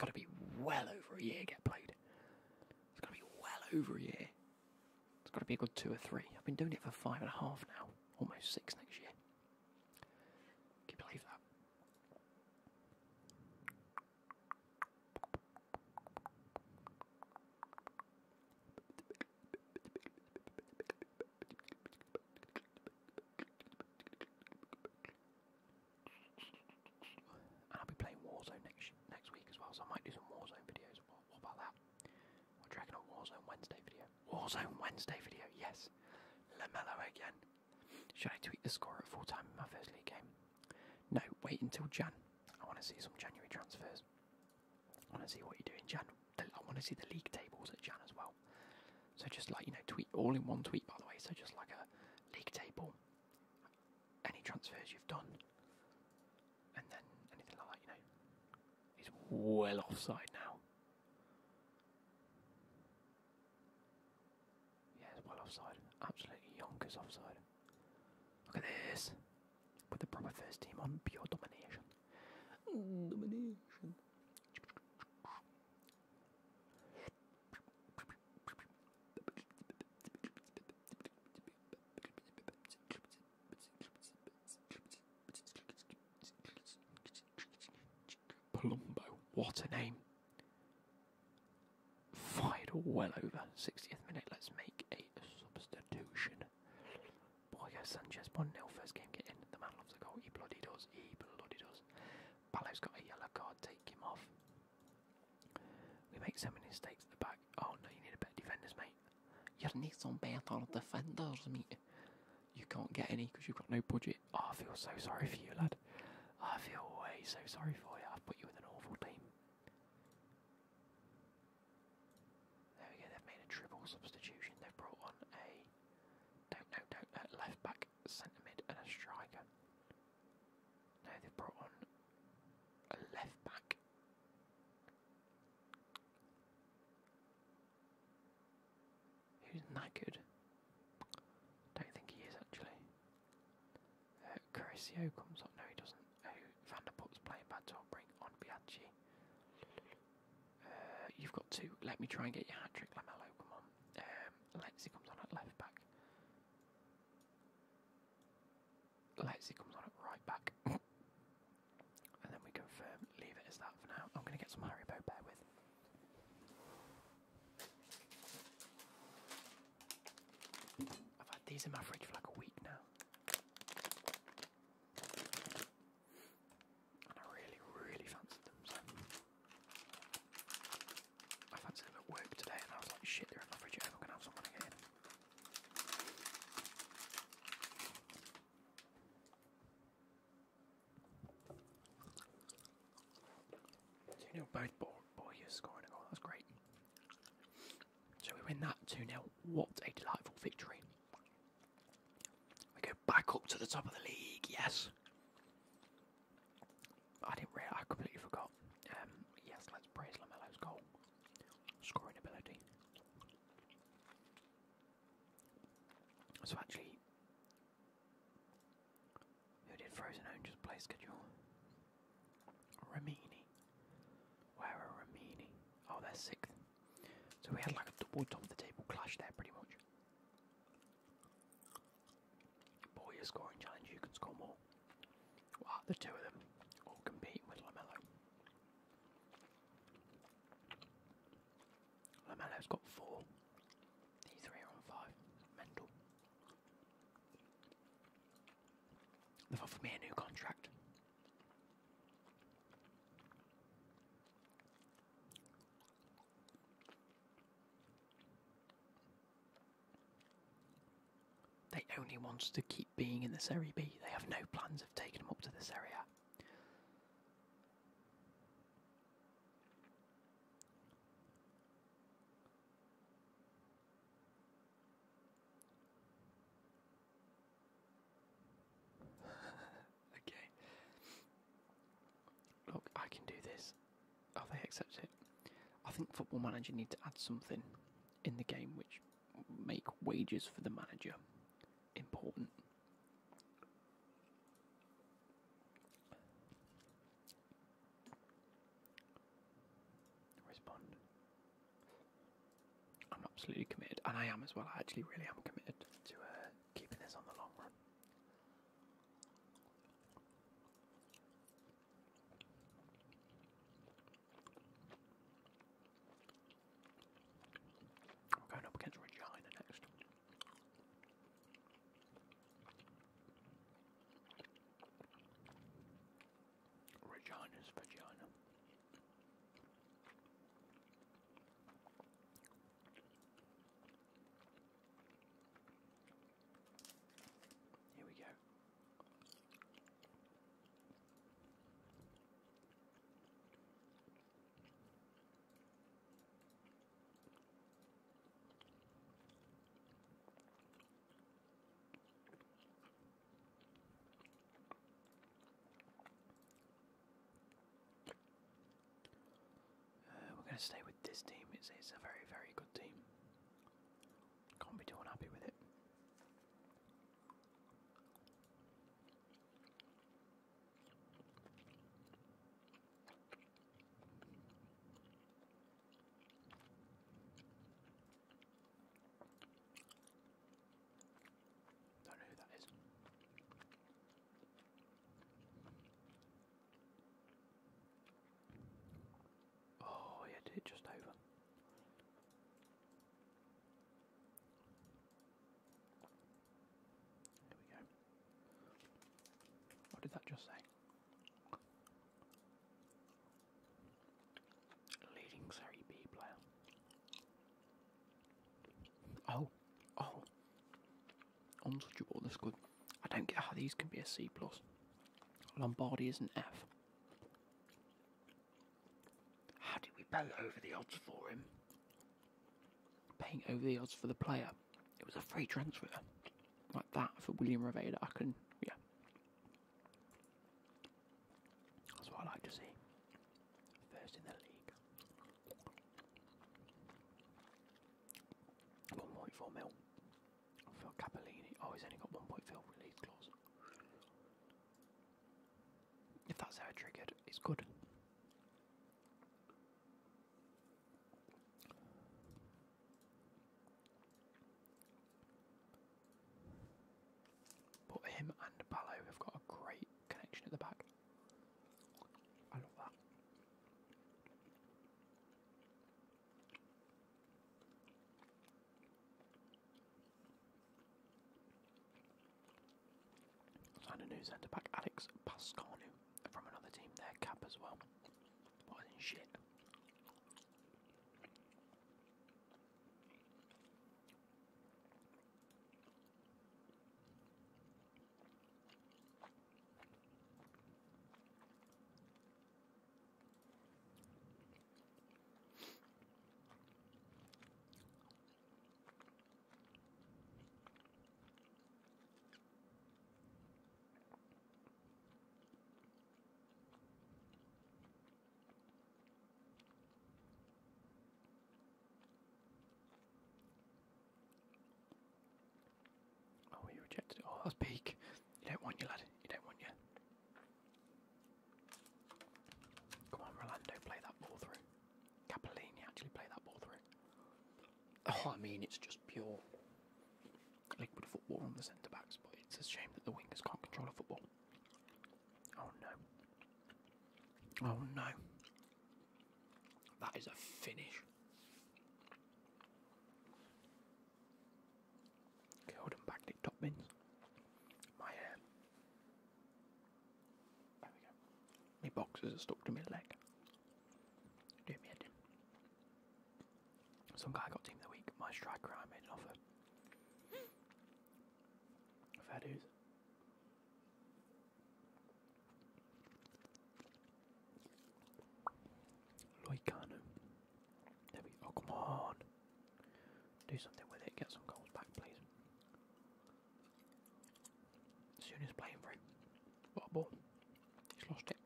got to be well over a year get played. It's got to be well over a year. It's got to be a good two or three. I've been doing it for five and a half now, almost six suddenly somebody I thought of defenders, mate. You can't get any because you've got no budget. Oh, I feel so sorry for you, lad. try and get your hat trick, Iemmello. Come on. Um, Lexi comes on at left back. Lexi comes on at right back. [laughs] and then we confirm, leave it as that for now. I'm going to get some Haribo, bear with. I've had these in my fridge 2 0 both ball, Boyers scoring a goal. That's great. So we win that 2 0. What a delightful victory. We go back up to the top of the league. They only want to keep being in the Serie B. They have no plans of taking them up to the Serie A. [laughs] okay. Look, I can do this. Oh, they accept it. I think Football Manager need to add something in the game which make wages for the manager important. Respond. I'm absolutely committed, and I am as well. I actually really am committed to uh, keeping this on the long run. We're going up against Regina next. Regina's vagina. Here we go. Uh, we're going to stay with this team. It's, it's a very, very good team. Can't be too unhappy with it. Don't know who that is. Oh, yeah, did it just over. There we go. What did that just say? Leading Serie B player. Oh, oh. Untouchable, that's good. I don't get how these can be a C plus. Lombardi is an F. How did we pay over the odds for him? Paying over the odds for the player. It was a free transfer. Like that for William Reveda. I can, yeah. That's what I like to see. First in the league. 1.4 mil for Capellini. Oh, he's only got 1.4 release clause. If that's how it triggered, it's good. But him and Ballo have got a great connection at the back. I love that. Signed a new centre back, Alex Pascanu, team there, Cap as well. What in shit? Oh, I mean, it's just pure liquid football on the centre backs, but it's a shame that the wingers can't control a football. Oh no. Oh no. That is a finish. Killed and backed it top bins. My hair. There we go. My boxes are stuck to my leg. Do me head in. Some guy got My striker I made offer. Loicano. There we go. Oh, come on. Do something with it. Get some goals back, please. Soon as playing through. What a ball. He's lost it.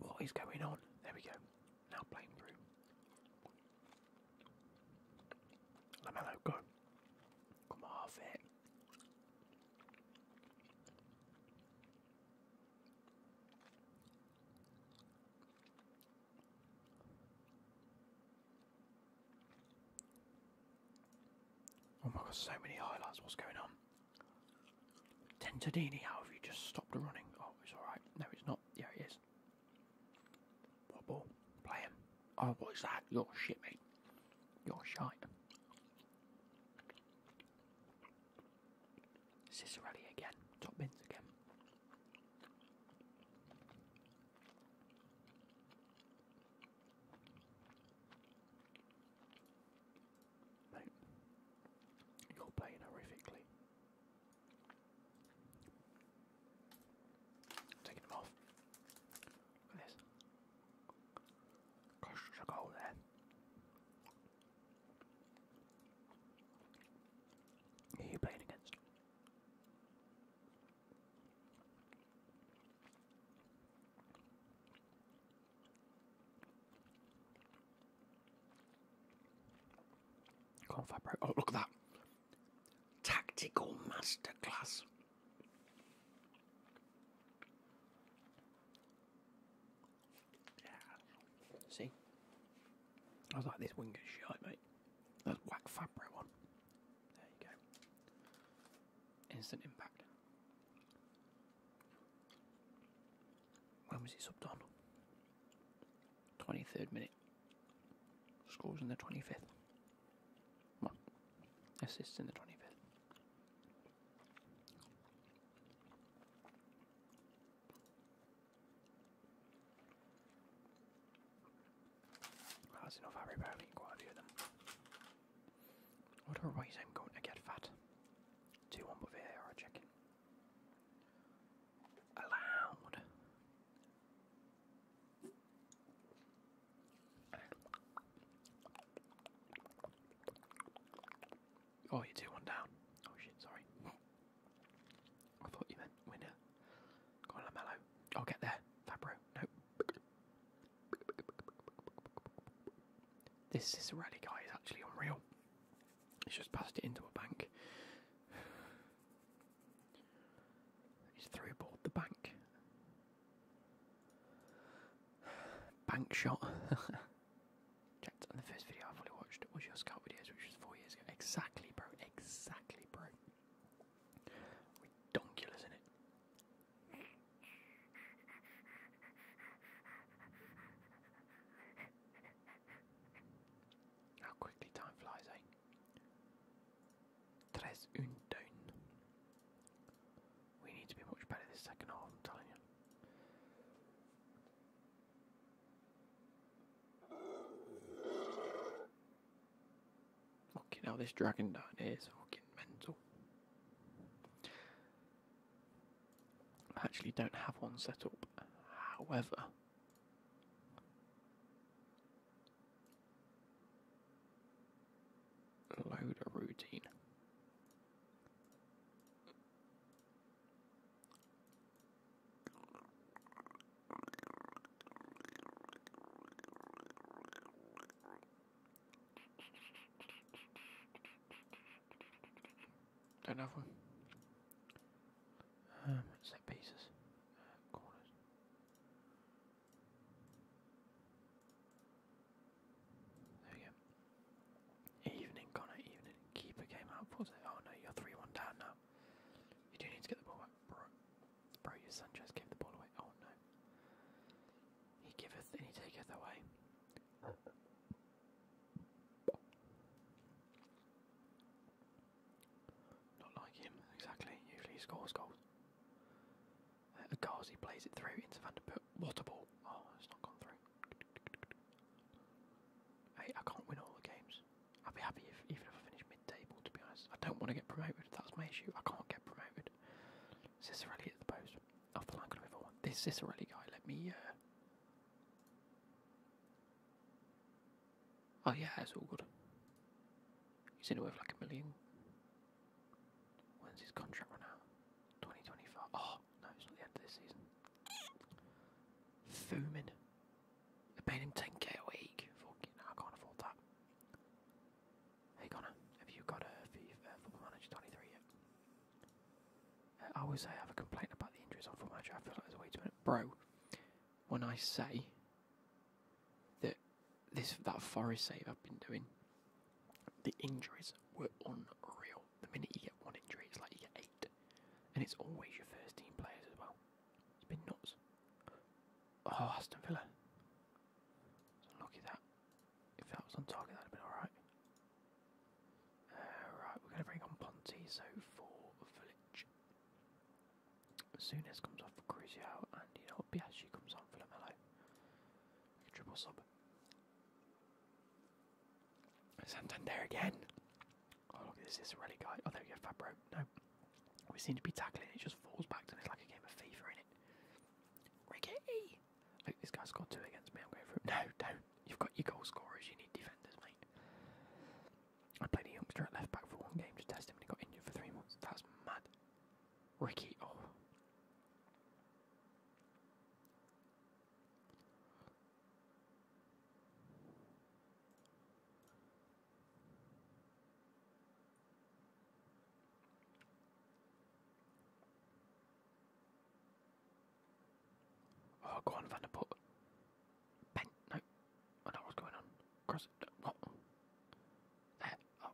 What is going on? There we go. Now playing through. Iemmello, go. Come off it. Oh my god, so many highlights. What's going on? Tentadini, how have you just stopped running? Oh, it's alright. No, it's not. Yeah, it is. What ball? Play him. Oh, what is that? You're shit, mate. You're shite. Cicerelli again. Top bins again. Mate, you're playing horrifically. Taking them off. Look at this. Gosh, a goal there. Who are you playing against? Oh, look at that. Tactical masterclass. Yeah. See? I was like, this winger's shite, mate. That's whack Fabro on. There you go. Instant impact. When was he subbed on? 23rd minute. Scores in the 25th. Assists in the 25th. That's enough Harry Barry, quite a few of them. What are ways I'm going to get fat? 2 1 but they are checking. Allowed. Oh, you're 2 1 down. Oh shit, sorry. I thought you meant winner. Go on, Iemmello. I'll get there. Fabro. No. This Cicerelli guy is actually unreal. He's just passed it into a bank. [sighs] He's through aboard the bank. Bank shot. [laughs] Checked on the first video I fully watched was your scout videos, which was four years ago. Exactly, bro. Exactly, bro. Redonkulous, in it? How quickly time flies, eh? Tres un down. We need to be much better this second half, I'm telling you. Fucking hell, this dragon down here is fucking mental. I actually don't have one set up. However, load a routine. Don't one. Um, set pieces, uh, corners. There we go. Evening, Connor, evening. Keeper came out for it. Oh no, you're 3 1 down now. You do need to get the ball back, bro. Bro, your Sanchez gave the ball away. Oh no. He giveth and he taketh away. Not like him, exactly. Usually he scores goals. Uh, Agazzi plays it through into Vandeputte. What a ball. Oh, it's not gone through. Hey, I can't win all the games. I'd be happy if, even if I finish mid-table, to be honest. I don't want to get promoted. That's my issue. I can't get promoted. Cicerelli at the post. Off the line, could have. This Cicerelli guy, let me... Uh... Oh yeah, it's all good. He's in it worth like a million. When's his contract run out? 2025. Oh, no, it's not the end of this season. Fuming. They're paying him 10k a week. Fucking, I can't afford that. Hey Connor, have you got a FIFA Football Manager 23 yet? Uh, I always say I have a complaint about the injuries on Football Manager. I feel like there's a way to it. Bro, when I say that this that Forest save I've been doing, the injuries were unreal. The minute you get one injury, it's like you get eight. And it's always your first team players as well. It's been nuts. Oh, Aston Villa. It's unlucky that. If that was on target, that'd have been alright. Uh, right, we're going to bring on Pontisso for Village. Sounas comes off for Crucial, and you know, Biasci comes on for Iemmello. Like a triple sub. Santander again. Oh, look, this is a rally guy. Oh, there we go, Fabro. No. We seem to be tackling, it just falls back to it's like a game of FIFA in it. Ricky! Look, this guy scored two against me. I'm going for it. No, don't. You've got your goal scorers, you need defenders, mate. I played a youngster at left back for one game to test him and he got injured for three months. That's mad. Ricky. Oh, go on, Vandeputte. Pen. No. I know what's going on. Cross. no, What? There. Oh.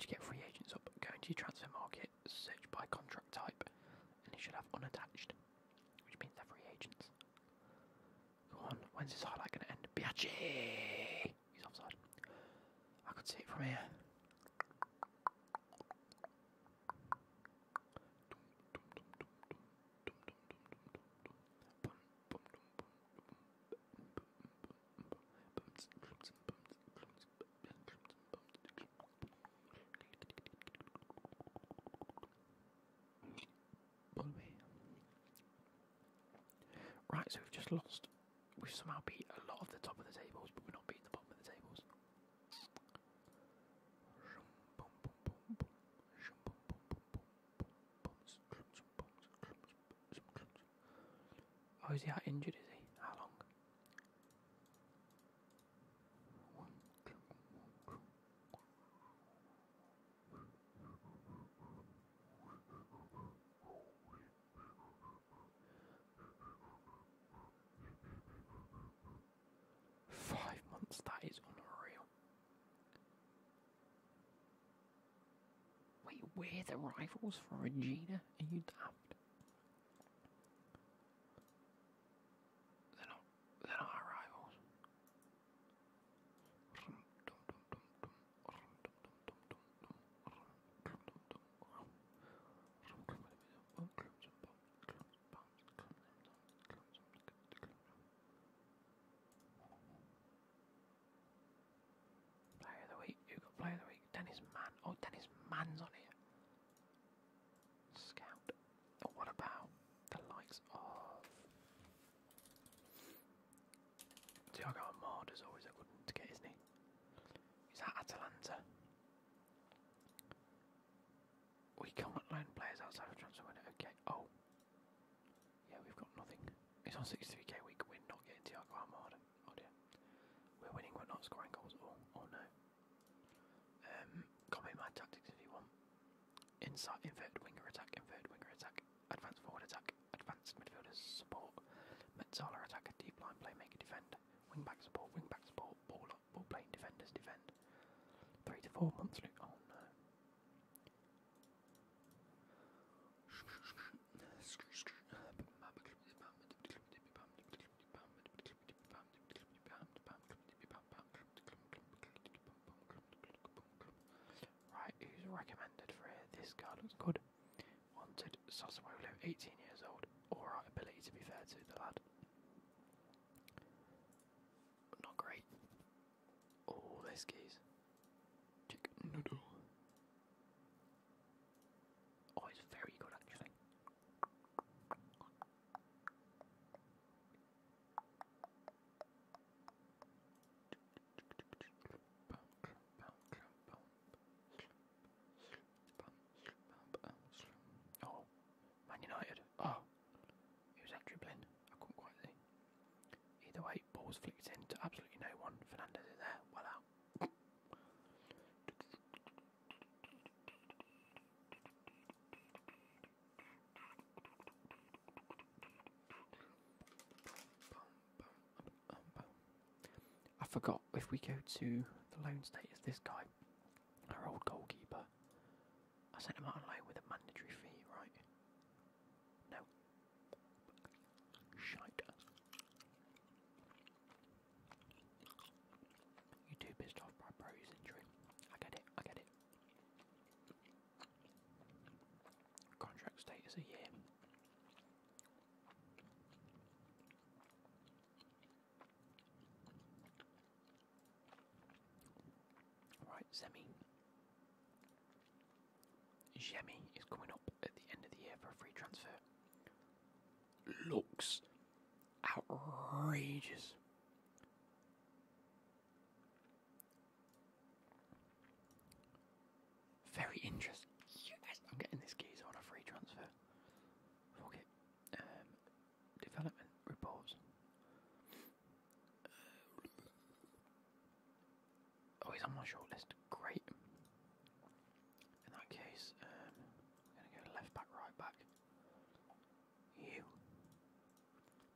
You get free agents up? Go into your transfer market, search by contract type, and you should have unattached, which means they're free agents. Go on. When's this highlight going to end? Biasci! He's offside. I could see it from here. Right, so we've just lost. We've somehow beat a lot of the top of the tables, but we're not beating the bottom of the tables. Oh, is he injured? Is he? How long? Five months, that is unreal. Wait, we're the rivals for Reggina? Are you daft? They're not, they're not our rivals. Player of the week. Who got player of the week? Dennis Man. Oh, Dennis Man's on here. Scout. Oh, what about the likes of Thiago Ahmad is always a good one to get, isn't he? He's at Atalanta. We can't loan players outside of transfer window. Okay. Oh. Yeah, we've got nothing. It's on 63k a week. We're not getting Thiago Ahmad. Oh dear. We're winning, we're not scoring goals at all. Oh no. Um, copy my tactics if you want. Inside, inverted winger attack, advanced forward attack, advanced midfielders support, mezzala attacker, deep line playmaker, defend, wing back support, wing back support, ball up, ball playing defenders, defend. Three to four months. Luke. Oh no. Right, who's recommended for here? This guy looks good. Wanted Sassuolo, 18 years old. Alright ability to be fair to the lad. Not great. Oh, this keys. Chicken noodle. Oh, he's very good actually. Oh, Man United. Oh, he was that dribbling. I couldn't quite see. Either way, balls flicked in to absolutely no one. Fernandez is there. Well out. I forgot if we go to the loan status, this guy, our old goalkeeper, I sent him out on loan with a mandatory fee, right? No. Shite. You too pissed off by Bro's injury. I get it, I get it. Contract status a year. Semi. Jemmy is coming up at the end of the year for a free transfer. Looks outrageous. Very interesting. Yes, I'm getting this geezer on a free transfer. Fuck it. Um, development reports. Oh, he's on my shortlist. Great. In that case, um, I'm going to go left back, right back. You.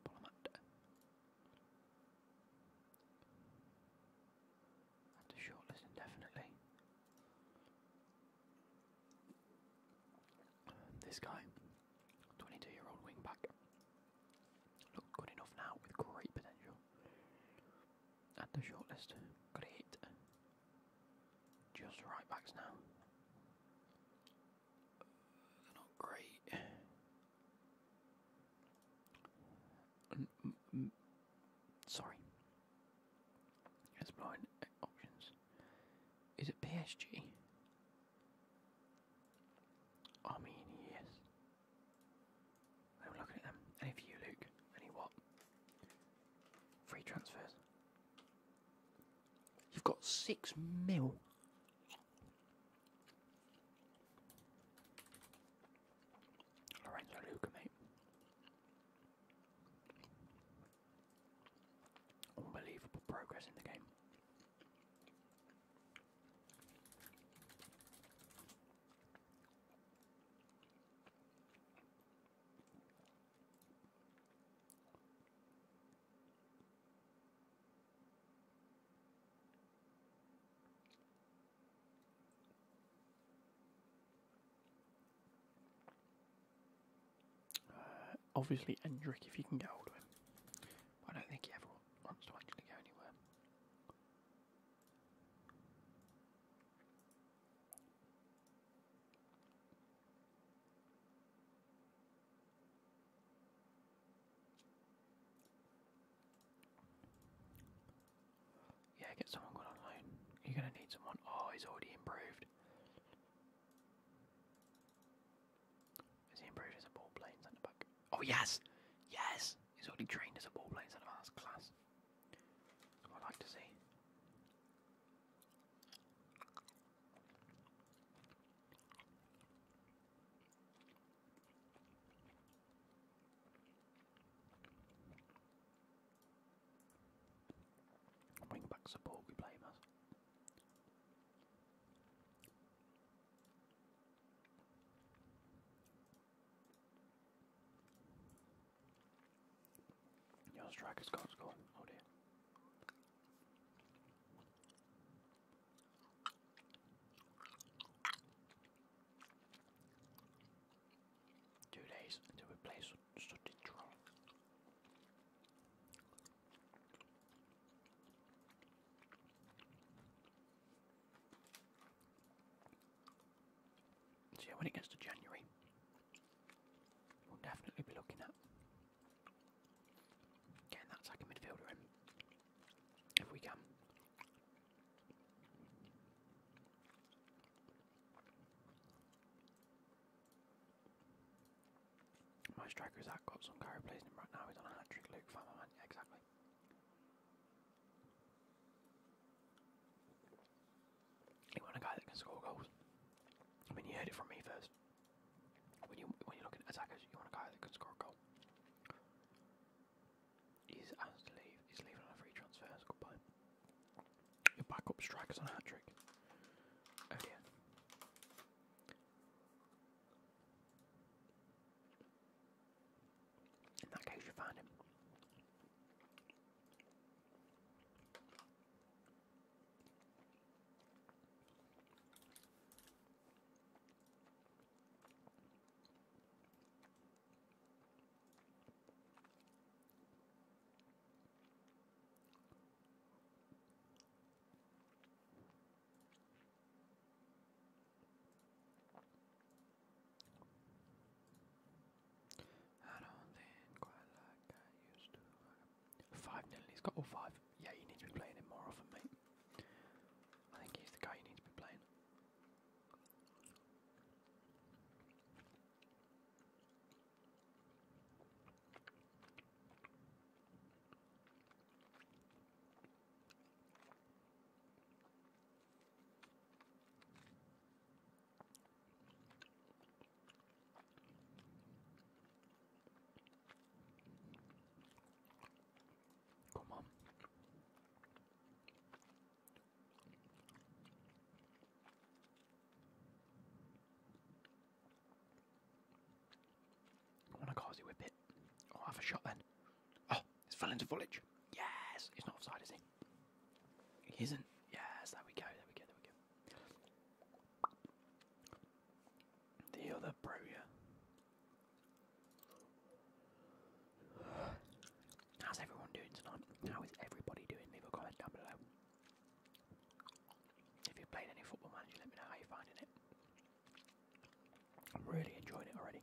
Pull him. Have to shortlist indefinitely. This guy, 22 year old wing back. Look good enough now with great potential. Add shortlist. Hit. Just right backs now. They're not great. N- m- m- sorry. Exploring options. Is it PSG? I mean, yes. I'm looking at them. Any for you, Luke? Any what? Free transfers. You've got six mil. Lorenzo Luca, mate. Unbelievable progress in the game. Uh, obviously, Endrick, if you can get hold of him. I don't think he ever wants to actually go anywhere. Yeah, get someone good on loan. You're going to need someone. Oh, he's already improved. Is he improved as a ball playing centre back? Oh yes, yes. He's already trained as a ball playing centre back. That's class. That's what I like to see. Wing back support we play him as. Strikers can't score. Oh dear. Two days until we play Sutton Draw. So yeah, when it gets to January, we'll definitely be looking at midfielder if we can. My striker is that got some guy replacing him right now. He's on a hat trick. Luke Farmerman, yeah, exactly. You want a guy that can score goals. I mean, you heard it from me first. When you when you're looking at attackers, you want a guy that can score a goal. He's asked to leave. He's leaving on a free transfer. So goodbye. Your backup striker's on a hat trick. Oh dear. In that case, you find him. I don't think quite like I used to. Five nil. He's got all oh, five. Yeah, you need to be playing him more often, mate. I think he's the guy you need to be playing. Come on. I want to cause you whip it. Oh, have a shot then. Oh, it's fell into footage. Yes, he's not offside, is he? He isn't. Yes, there we go. There we go. There we go. The other pro, yeah. How's everyone doing tonight? How is everybody doing? Leave a comment down below. If you've played any football manager, let me know how you're finding it. I'm really enjoying it already.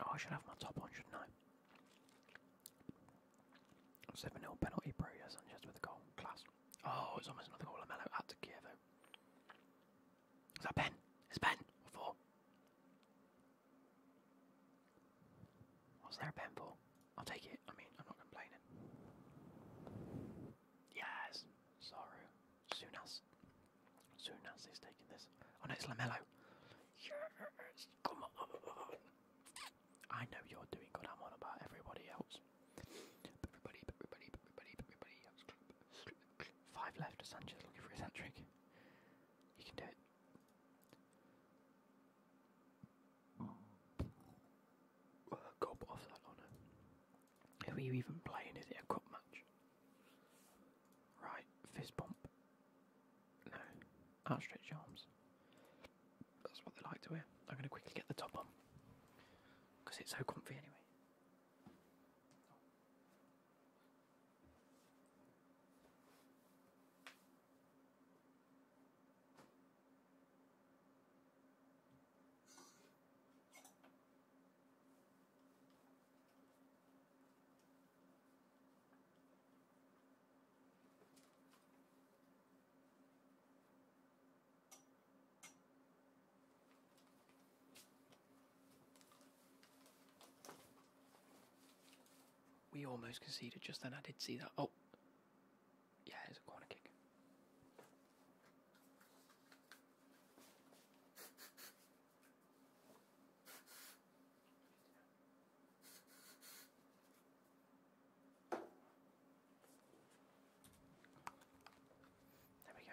Oh, I should have my top on, shouldn't I? 7 0 penalty, pro, Sanchez with the goal. Class. Oh, it's almost another goal. Iemmello out to Ciervo. Is that Ben? It's Ben. What for? What's there a pen for? I'll take it. I mean, I'm not complaining. Yes. Sorry. Sounas. Sounas is taking this. Oh no, it's Iemmello. Yes. Come on. I know you're doing good. I'm on about everybody else. Everybody, everybody, everybody, everybody else. Five left. Sanchez looking for his hat trick. You can do it. Goal but offside, oh no. Who are you even playing? Is it a cup match? Right, fist bump. No, outstretched arms. That's what they like to wear. I'm going to quickly get the top on. Because it's so comfy. We almost conceded just then. I did see that. Oh, yeah, it's a corner kick. There we go.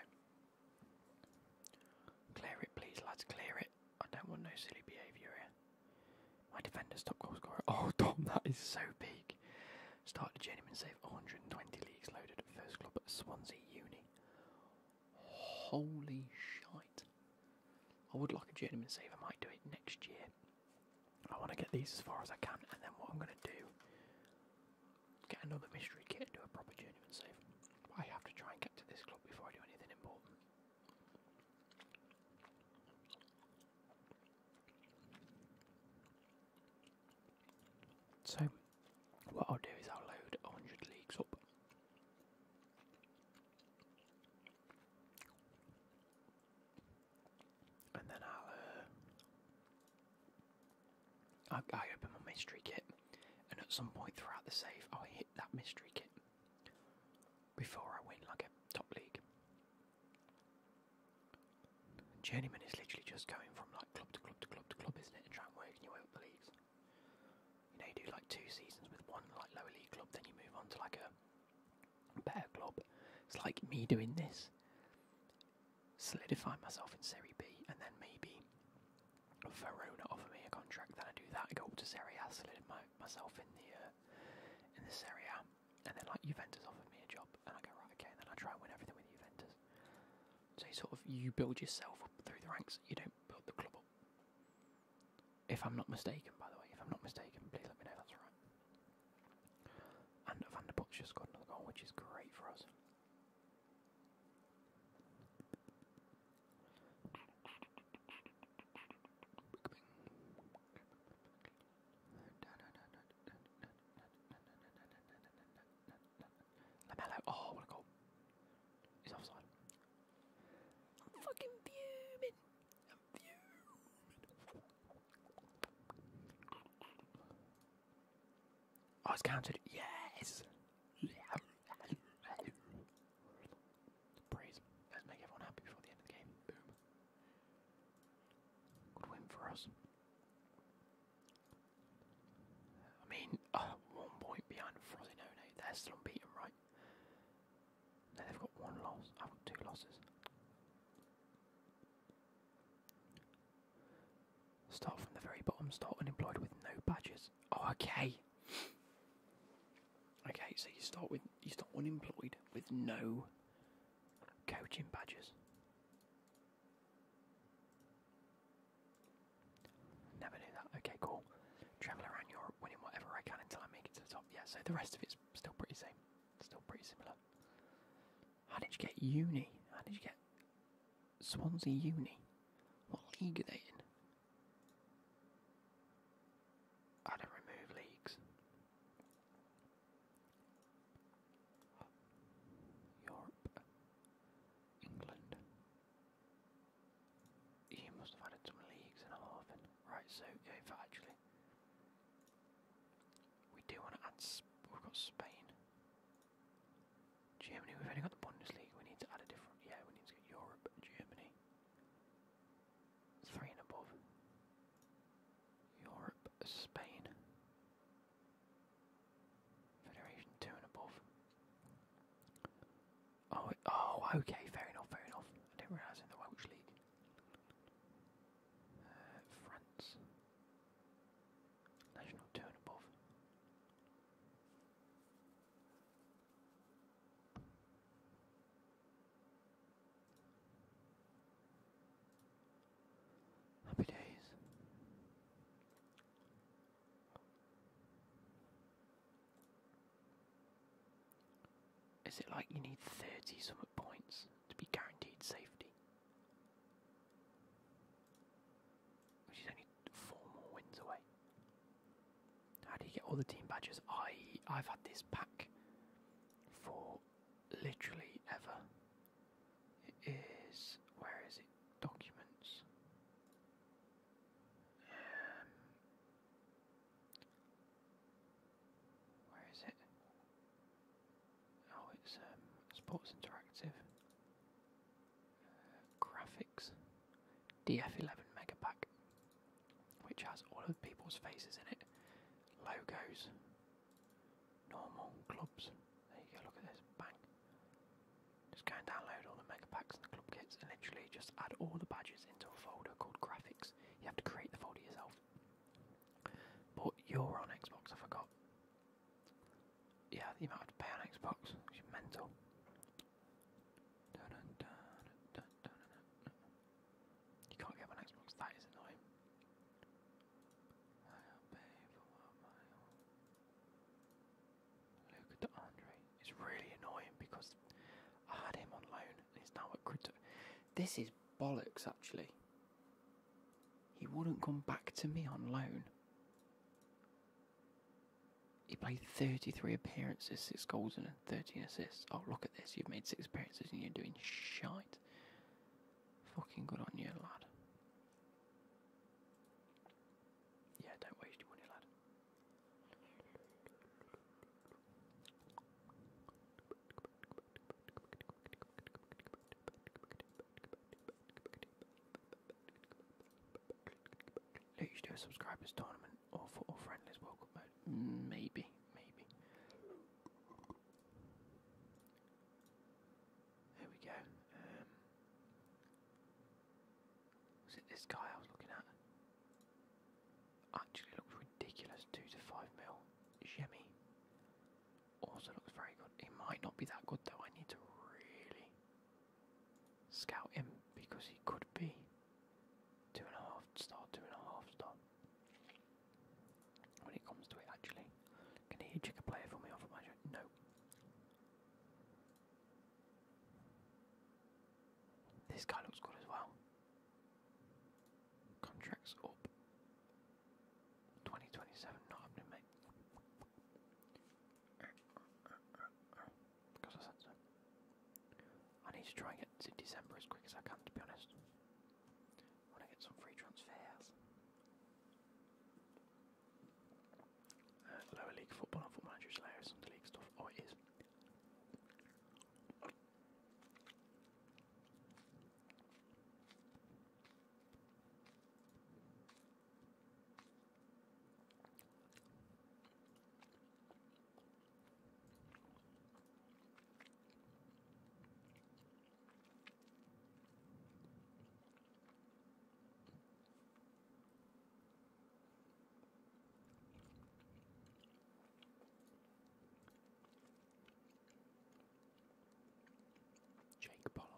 Clear it, please, lads. Clear it. I don't want no silly behaviour here. defender's top goal scorer. Oh, Tom, that is so big. Started a journeyman save, 120 leagues loaded at first club at Swansea Uni. Holy shite. I would like a journeyman save, I might do it next year. I want to get these as far as I can, and then what I'm going to do, get another mystery kit and do a proper journeyman save. I have to try and get to this club before I do anything important. So, what I'll do is I'll load 100 leagues up. And then I'll, uh, I, I open my mystery kit, and at some point throughout the save, I'll hit that mystery kit before I win like a top league. Journeyman is literally just going from like club to club to club to club, isn't it? And try and working your way up the leagues. You do like two seasons with one like lower league club, then you move on to like a better club. It's like me doing this, solidify myself in Serie B, and then maybe Verona offer me a contract. Then I do that. I go up to Serie A, solidify myself in the uh, in the Serie A, and then like Juventus offer me a job, and I go right, okay. And then I try and win everything with Juventus. So you sort of you build yourself up through the ranks. You don't build the club up. If I'm not mistaken, by the way, if I'm not mistaken, please let me know that's right. And Vandeputte's just scored another goal, which is great for us. Iemmello, oh, what a goal. He's offside. I'm fucking fuming. I'm fuming. Oh, it's counted. Yes. Praise. Let's make everyone happy before the end of the game. Boom. Good win for us. I mean, uh, one point behind Frosinone. They're still unbeaten, right? No, they've got one loss. I've got two losses. Start from the very bottom. Start unemployed with no badges. Oh, okay. Start with you start unemployed with no coaching badges. Never knew that. Okay, cool. Travel around Europe, winning whatever I can until I make it to the top. Yeah, so the rest of it's still pretty same. Still pretty similar. How did you get uni? How did you get Swansea Uni? What league are they in? I don't remove leagues. Europe, England. You must have added some leagues and a half in. Right, so yeah, in fact, actually, we do want to add. Sp- we've got Spain, Germany. We've only got the Bundesliga. We need to add a different. Yeah, we need to get Europe, Germany. Three and above. Europe, Spain. Federation two and above. Oh, it- oh, okay, fair enough, fair enough. I didn't realise in the Welsh league. Uh, France. National two and above. Happy days. Is it like you need 30 summit points to be guaranteed safety? Which is only four more wins away. How do you get all the team badges? I I've had this pack for literally and literally just add all the badges into a folder called graphics. You have to create the folder yourself. But you're on Xbox, I forgot. Yeah, you might have to pay on Xbox. This is bollocks, actually. He wouldn't come back to me on loan. He played 33 appearances, 6 goals and 13 assists. Oh, look at this. You've made 6 appearances and you're doing shite. Fucking good on you, lad. Yeah, don't waste your money, lad. Look, you should tournament or for or friendlies World Cup mode. Maybe, maybe. Here we go. Um, was it this guy I was looking at? Actually, looks ridiculous. Two to five mil. Jemmy also looks very good. He might not be that good though. I need to really scout him because he could be two and a half star, two and a half star. When it comes to it, actually, can he check a player for me off of my No. This guy looks good as well. Contracts up. 2027, not happening, mate. Because I said so. I need to try and get to December as quick as I can, to be honest. I want to get some free transfers. Uh, lower league football and football manager is hilarious. Under league stuff. Oh, it is. Jake Pollard.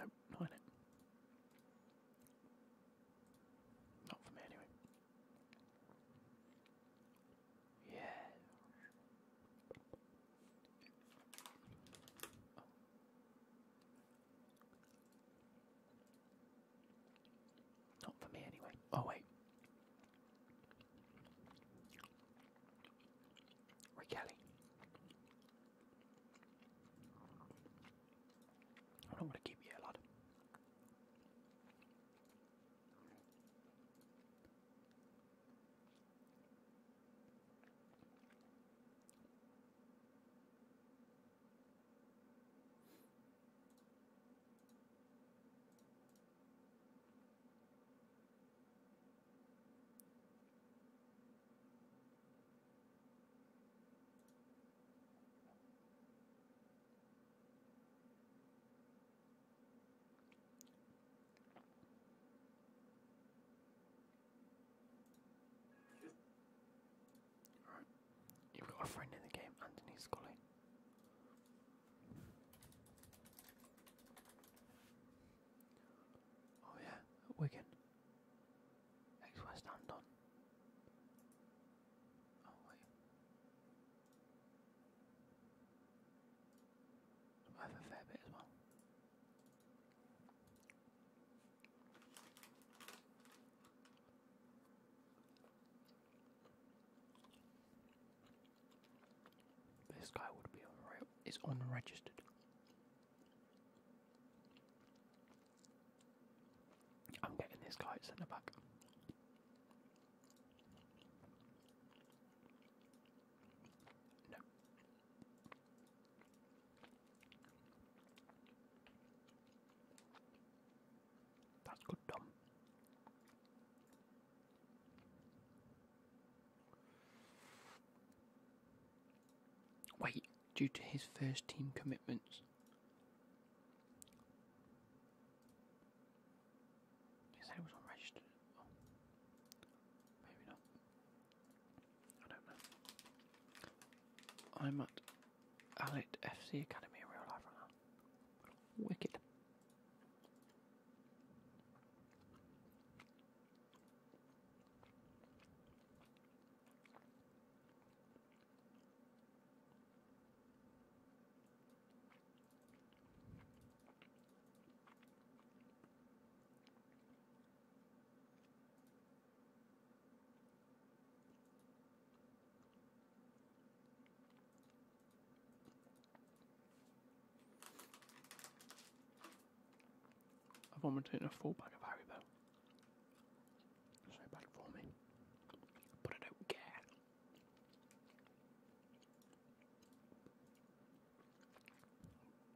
Nope, not in it. Not for me anyway. Yeah. Not for me anyway. Oh wait. Ray Kelly. I don't want to keep you here, lad. Alright. You've got a friend in the game, Anthony Scully. Oh yeah, at Wigan. Ex West Ham done. Oh wait. I have a fair bit as well. This guy would be unreal. Is unregistered. I'm getting this guy at centre back. due to his first team commitments. It was unregistered. Oh. Maybe not. I don't know. I'm at Alit FC Academy in real life right now. Wicked. Almost eaten a full bag of Haribo. So bad for me. But I don't care.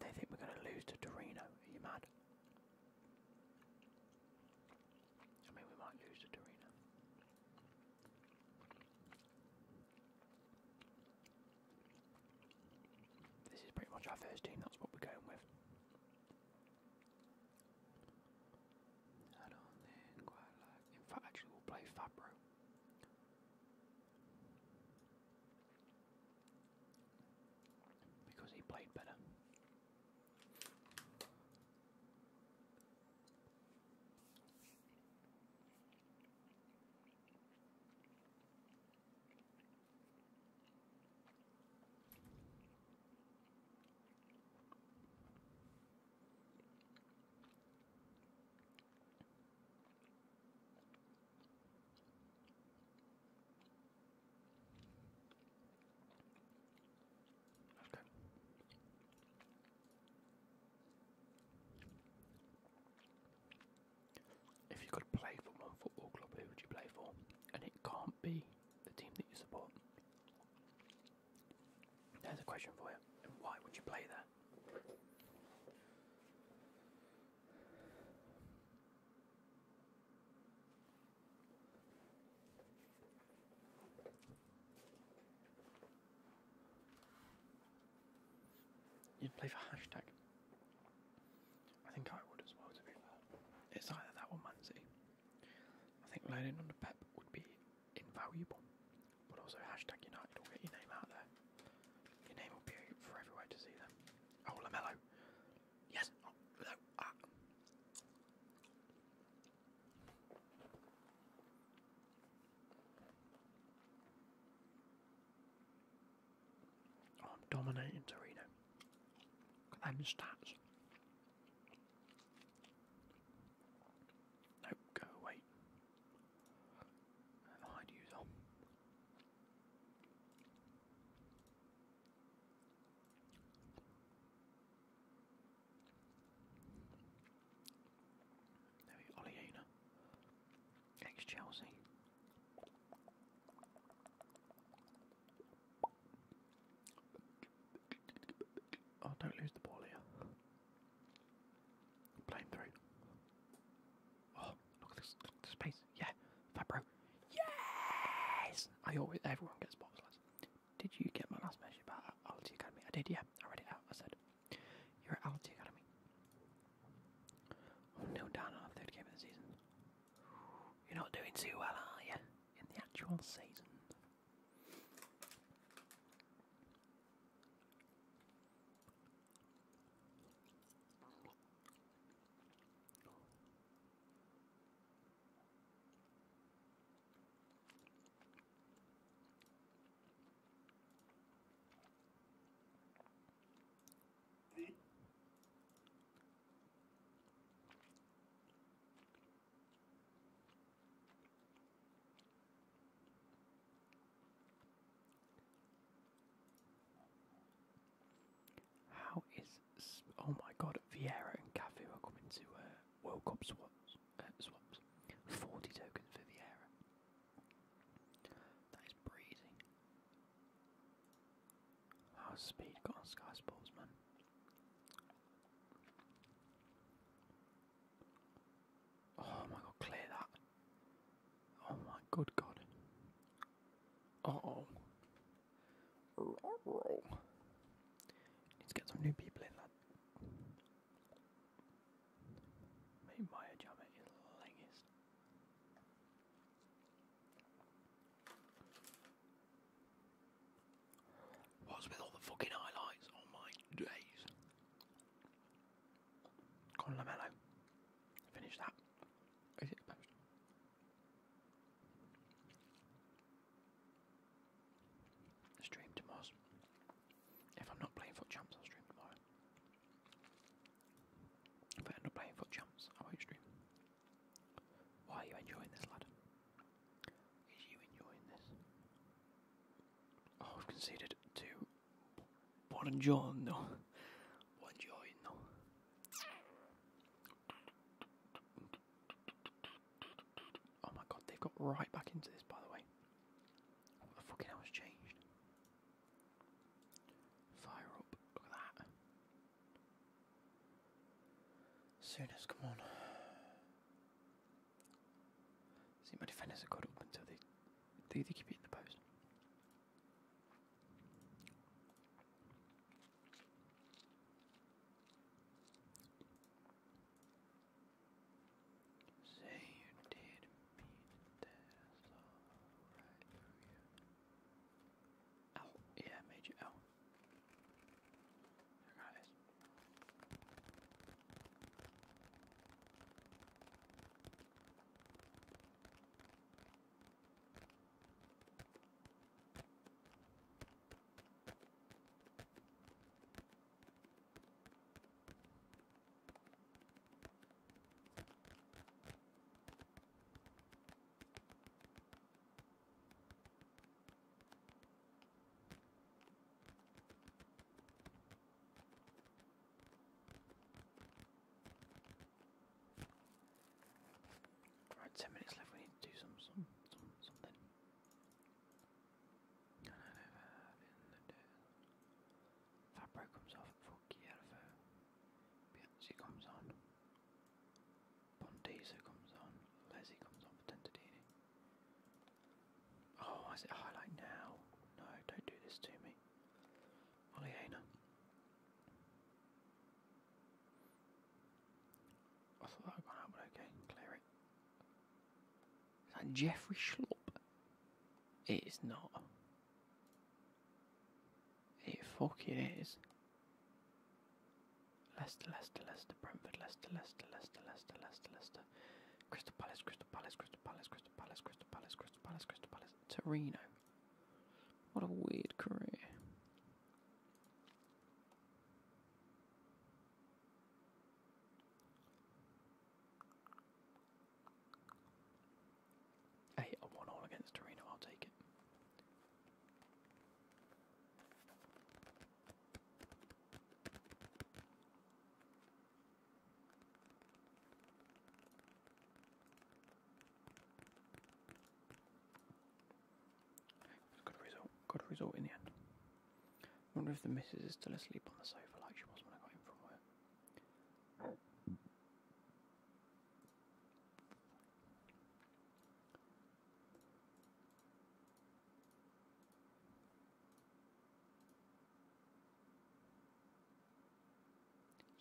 They think we're going to lose to Torino. Are you mad? I mean, we might lose to Torino. This is pretty much our first team, that's what we're going with. I don't think quite like. In fact, actually, we'll play Fabro. Because he played better. Let's go. If you could play for one football club, who would you play for? And it can't be the team that you support. There's a question for you. And why would you play there? You'd play for hashtag. I think I would as well, to be fair. It's either that or Man. I think learning under Pep would be invaluable, but also hashtag United will get your name out there. Your name will be for everywhere to see them. Oh, Yes. No. Ah. Oh, I'm dominating Torino. Look at them stats. Nope, go away. Hide user. There we go, Oleana. Ex Chelsea. Oh, don't lose the ball here. Playing through. Oh, look at this, look at the space. Yeah, Fabro. Yes! I always, everyone gets bottomless. Did you get my last message about Alti Academy? I did, yeah. I read it out. I said, you're at Alti Academy. One down on our third game of the season. You're not doing too well, are you? In the actual season. How is s- oh my god, Vieira and Cafu are coming to uh, World Cup swaps. Uh, swaps. Forty tokens for Vieira. That is breezy. How's speed got on Sky Sports, man? Oh my god, clear that. Oh my good god. Oh. Need to get some new people in, lad. Maybe Maya Jammeh is langest. What's with all enjoying this, lad? Is you enjoying this? Oh, I've conceded two. Buongiorno. Buongiorno. Oh my god, they've got right back into this, by the way. What the fucking hell has changed? Fire up. Look at that. Sounas, come on. as a group, and so they, they, Jeffrey Schlupp? It is not. It fucking is. Leicester, Leicester, Leicester, Brentford, Leicester, Leicester, Leicester, Leicester, Leicester, Leicester. Crystal Palace, Crystal Palace, Crystal Palace, Crystal Palace, Crystal Palace, Crystal Palace, Crystal Palace. Torino. What a weird career. Hey, a one all against Torino, I'll take it. Good result. Good result in the end. If the missus is still asleep on the sofa like she was when I got in from work.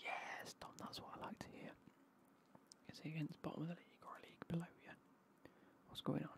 Yes, Tom, that's what I like to hear. Is he against bottom of the league or a league below you? What's going on?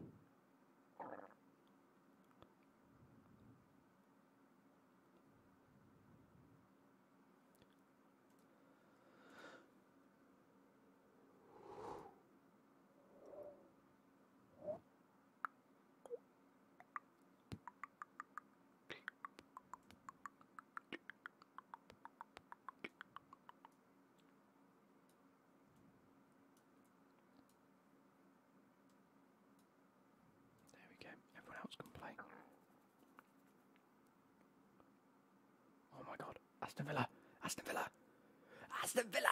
There we go. Everyone else can play. Oh my god. Aston Villa. Aston Villa. Aston Villa.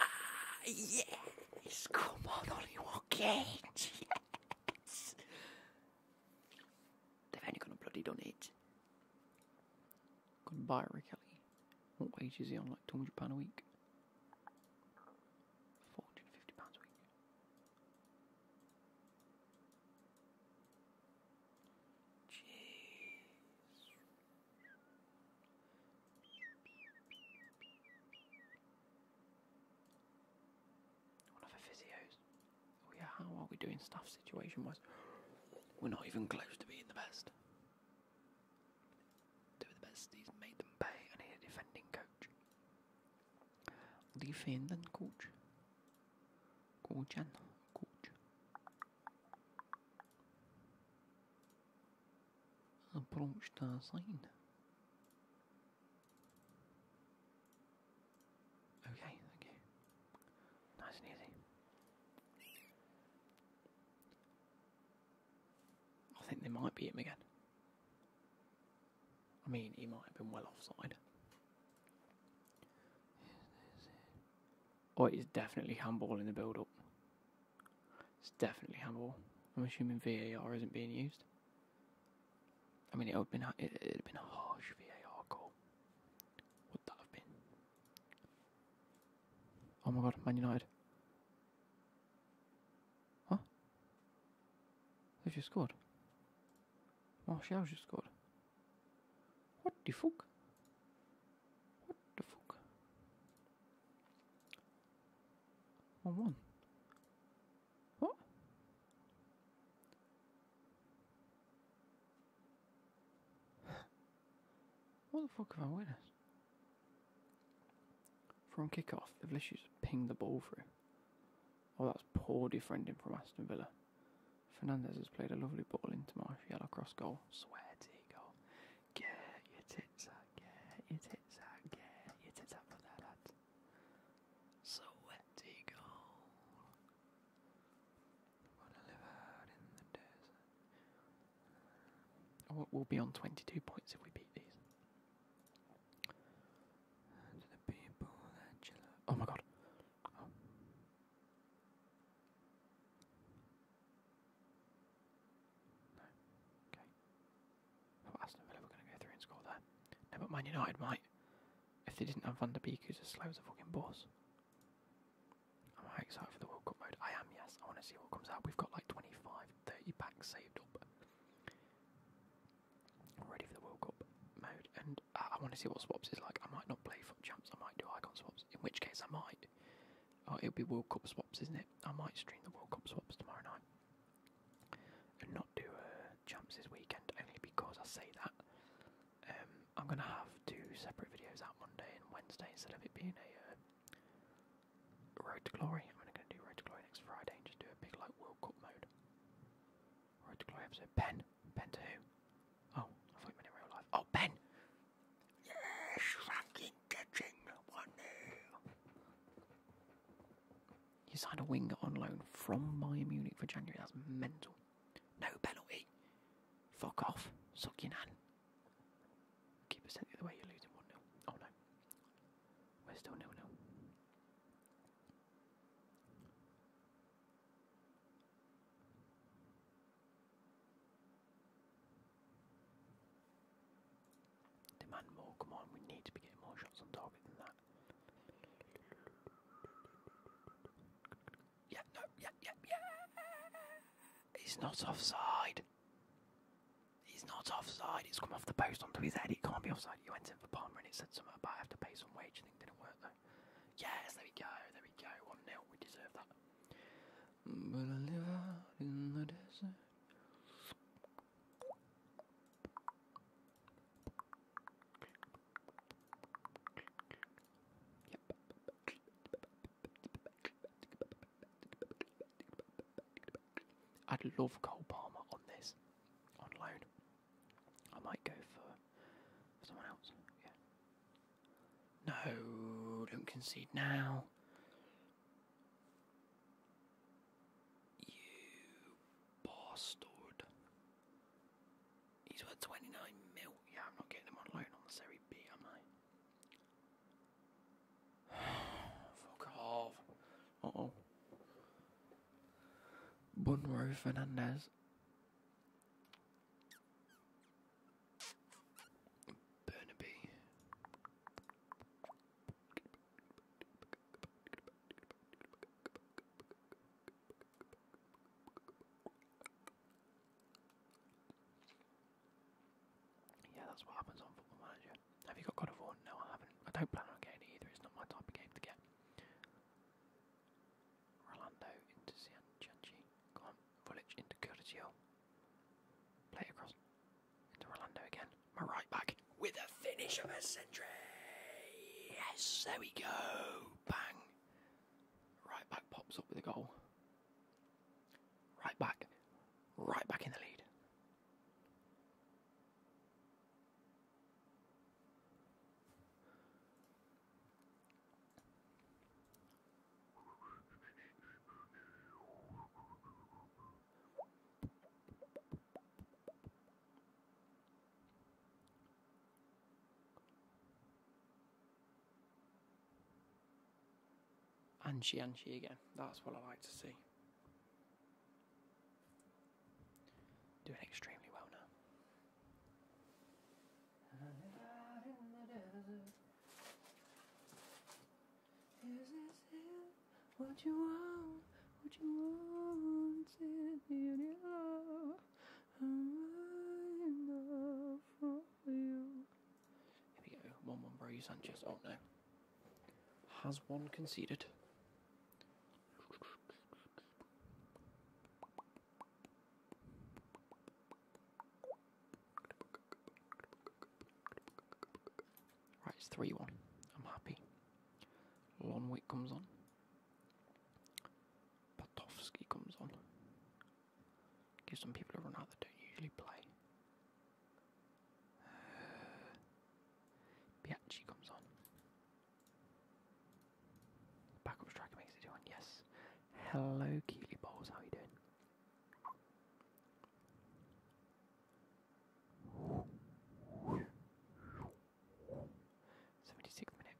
Yes. Come on, Ollie Watkins. Yes. They've only gone and bloody done it. Gonna buy Rick Kelly. What wage is he on? Like £200 a week? £450 a week. Jeez. One of the physios. Oh yeah, how are we doing stuff situation wise? We're not even close to being the best. Do the best, he's made them pay, and he's a defending coach. Defending coach. Coach coach. Approach the sign. Okay, thank you. Nice and easy. they might be him again. I mean, he might have been well offside. Oh, it's definitely handball in the build up. It's definitely handball. I'm assuming VAR isn't being used. I mean, it would have been it would have been a harsh VAR call. Would that have been? Oh my god, Man United. Huh? They've just scored. Martial's just scored. What the fuck? What the fuck? One one. What? What the fuck have I witnessed? From kick-off, they've literally just pinged the ball through. Oh, that's poor defending from Aston Villa. Fernandes has played a lovely ball into Martial across goal. Sweaty goal. Get your tits out, get your tits out, get your tits out for that lad. Sweaty goal. Wanna live out in the desert. We'll be on 22 points if we beat these. To the people that you love. Oh my god. Oh. No. Okay. Well, Aston Villa were going to go through and score there. No, but Man United might. If they didn't have Van de Beek, who's as slow as a fucking boss. I'm very excited for the World Cup mode. I am, yes. I want to see what comes out. We've got like 25, 30 packs saved up. I'm ready for the World Cup mode, and I, I want to see what swaps is like. I might not play foot champs. I might do icon swaps. In which case, I might. Oh, it'll be World Cup swaps, isn't it? I might stream the World Cup swaps tomorrow night, and not do uh, champs this weekend. Only because I say that um, I'm gonna have two separate videos out Monday and Wednesday instead of it being a uh, Road to Glory. I'm only gonna do Road to Glory next Friday and just do a big like World Cup mode. Road to Glory episode. Ben, Ben to who? Oh, I thought you meant in real life. Oh, Ben! Yes, fucking catching one You signed a winger on loan from Bayern Munich for January. That's mental. No penalty. Fuck off. Suck your nan. Keep us sent the other way. You're losing 1 0. Oh no. We're still nil nil. Demand more. Come on, we need to be getting more shots on target than that. Yeah, no, yeah, yeah, yeah. He's not offside. He's not offside. It's come off the post onto his head. It can't be offside. He went in for Palmer and it said something about I have to pay some wage. Thing didn't work though. Yes, there we go. There we go. One 0 We deserve that. But I live out in the desert. I'd love Cole Palmer on this, on loan. I might go for, someone else. Yeah. No, don't concede now. You bastard. He's worth 29 mil. Yeah, I'm not getting him on loan on the Serie B, am I? Fuck off. Uh oh. Bruno Fernandes. Burnaby. Yeah, that's what happens on Football Manager. Have you got God of War? No, I haven't. I don't plan on getting it either. It's not my type of game to get. Rolando into Cianci. Go on. Vulic into Curcio. Play it across. Into Rolando again. My right back with of a. Yes, there we go. Bang. Right back pops up with a goal. Right back. Right back in the lead. Anshi Anshi again. That's what I like to see. Doing extremely well now. What you want, what you want, is it. Here we go, 1 1 Borja Sanchez. Oh no. Has one conceded? 3 1. I'm happy. Lonwick comes on. Patovsky comes on. Give some people a run out that don't usually play. [sighs] Biasci comes on. Backup striker makes it 2 1. Yes. Hello, Keely Bowles. How are you doing? Seventy-sixth minute,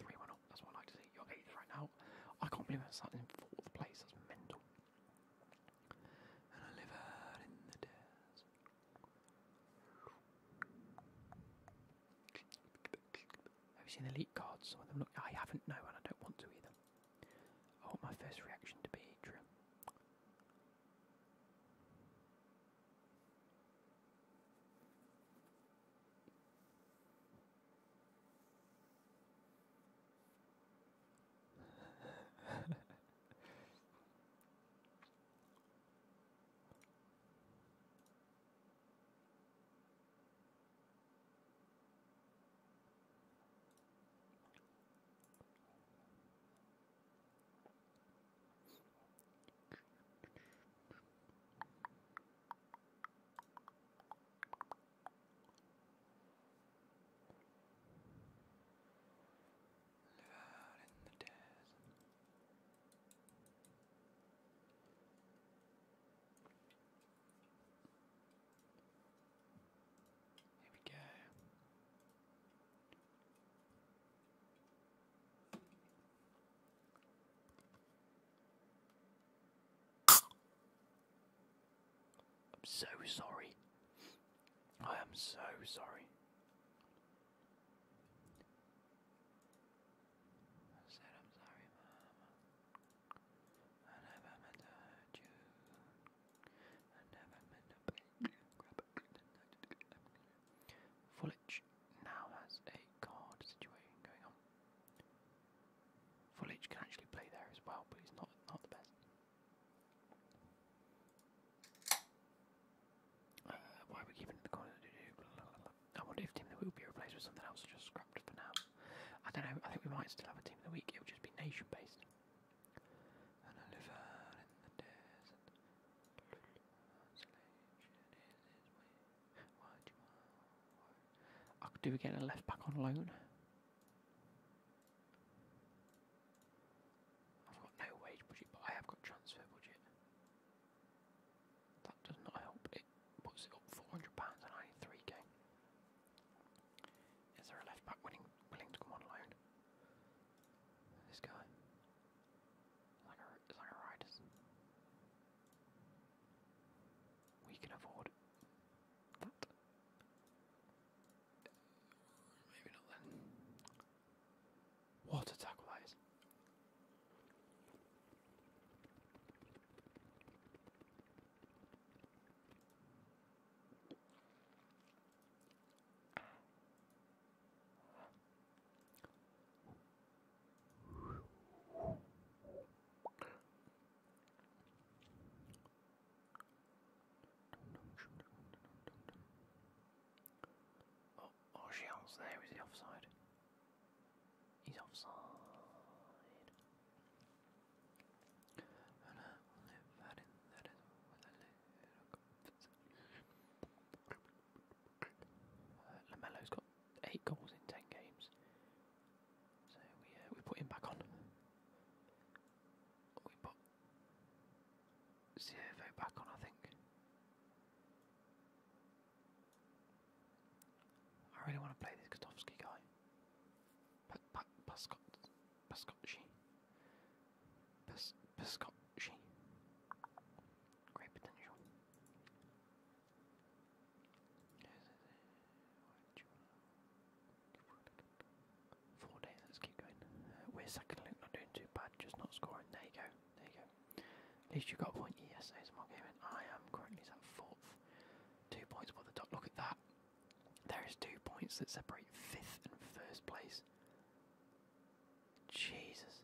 three-one up. That's what I like to see. You're eighth right now. Starting in fourth place. That's mental. And I live out in the desert. Have you seen elite cards? I haven't. No, and don't want to either. I want my first reaction to be true. Live out in the desert. Here we go. I'm so sorry. I am so sorry. Now has a card situation going on. Can actually play there as well, but he's not not the best. Uh, why are we keeping it in the corner? I wonder if Team of the With something else just scrapped for now. I don't know. I think we might still have a Team of the Week. It would just be nation based. And I live out in the desert. I could do we get a left back on loan? I've got no wage budget, but I have got transfer budget. That does not help. It puts it up four hundred pounds and I need three k. Is there a left back willing willing to come on loan? This guy. It's like a it's like a riders. We can afford that. Maybe not then. What a tackle that is. Oh, Martial's there. Is he offside? He's Iemmello's got eight goals in ten games, so we uh, put him back on. We put Ciervo back on, I think. I really want to play this Kotovsky guy. Pa- pa- Pascot, Pascotchi. Pescocci. Great potential. Four days, let's keep going. Uh, we're second Luke, not doing too bad, just not scoring. There you go, there you go. At least you got a point. Yes, ASMR Gaming. I am currently at fourth. Two points above the top. Look at that. There is two points that separate fifth and first place. Jesus.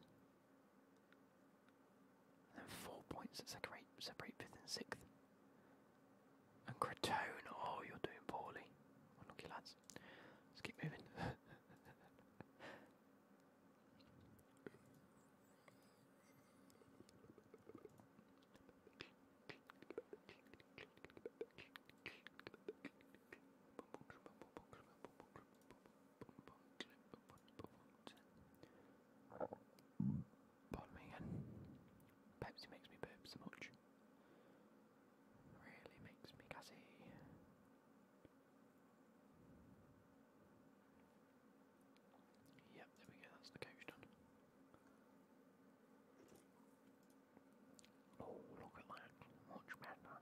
And then four points that separate separate fifth and sixth. And Crotone, oh you're doing poorly. Unlucky lads. Let's keep moving. Pardon me again. Pepsi makes me burp so much. Really makes me gassy. Yep, there we go, that's the coach done. Oh, look at that. Much better.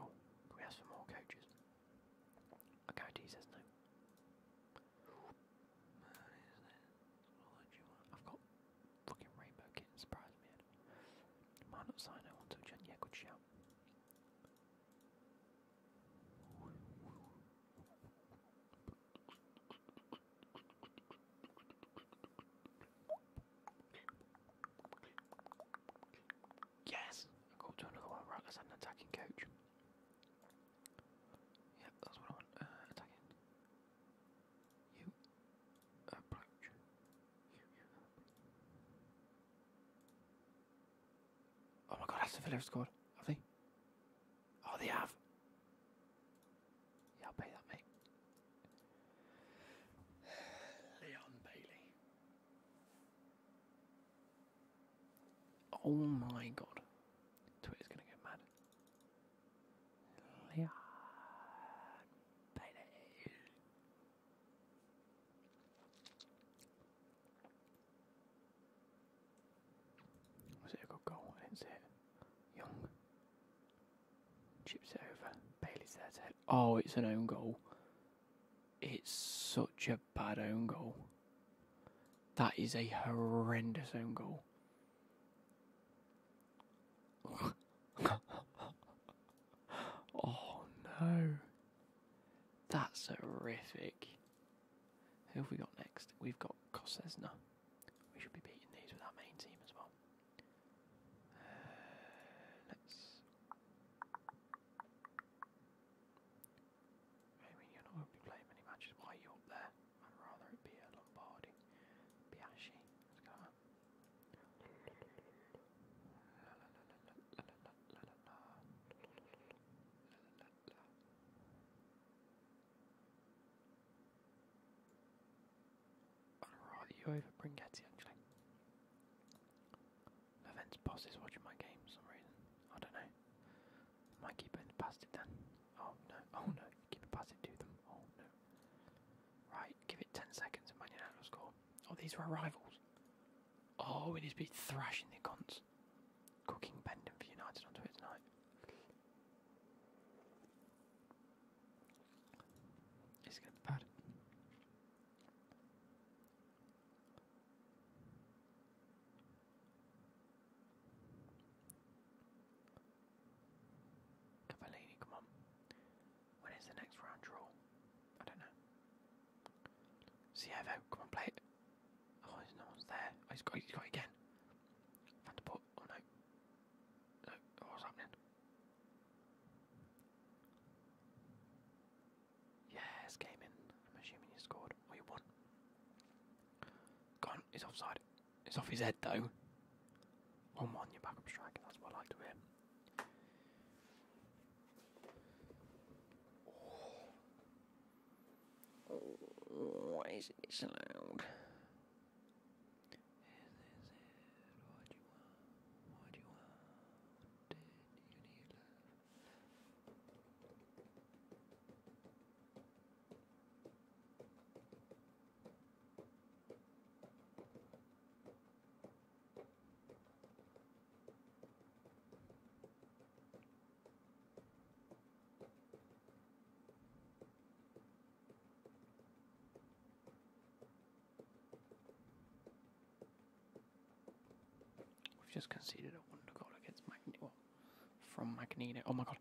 Oh, can we ask for more coaches? I guarantee he says no. I've got fucking rainbow kitten, surprise me. Might not sign it until Jen. Yeah, good shout. Yes! I got to another one. Right, let's have an attacking coach. Yep, that's what I want. Uh, attacking. You approach. You, you. Oh my god, Aston Villa have scored. Have they? Oh, they have. Yeah, I'll pay that, mate. [sighs] Leon Bailey. Oh my god. Twitter's gonna get mad. Leon Bailey. Was it a good goal? I didn't see it. Young. Chips it over. Bailey's there. Oh, it's an own goal. It's such a bad own goal. That is a horrendous own goal. [laughs] oh no. That's horrific. Who have we got next? We've got Cosenza. We should be beating these with our main team as well. Uh, let's. I mean, you're not going to be playing many matches. Why are you up there? I'd rather it be a Lombardi. Biasci. Let's go. I'd rather you over Brighenti actually. Events boss is watching my game for some reason. I don't know. Might keep it past it then. Oh no, [laughs] oh no, keep it past it to them. Oh no. Right, give it 10 seconds and Man United score. Oh, these are our rivals. Oh, we need to be thrashing the cons. Cooking pendant for United on Twitter tonight. It's gonna be bad. Cavallini, come on. When is the next round draw? I don't know. Ciervo, come on, play it. Oh, there's no one's there. Oh, he's got, he's got it again. Van. Oh no. No. Oh, what's happening? Yes, came in. I'm assuming you scored. Oh, you won. Gone. He's offside. It's off his head though. One one, you're back up striking. That's what I like to hear. Is loud? Magneto. Oh my god.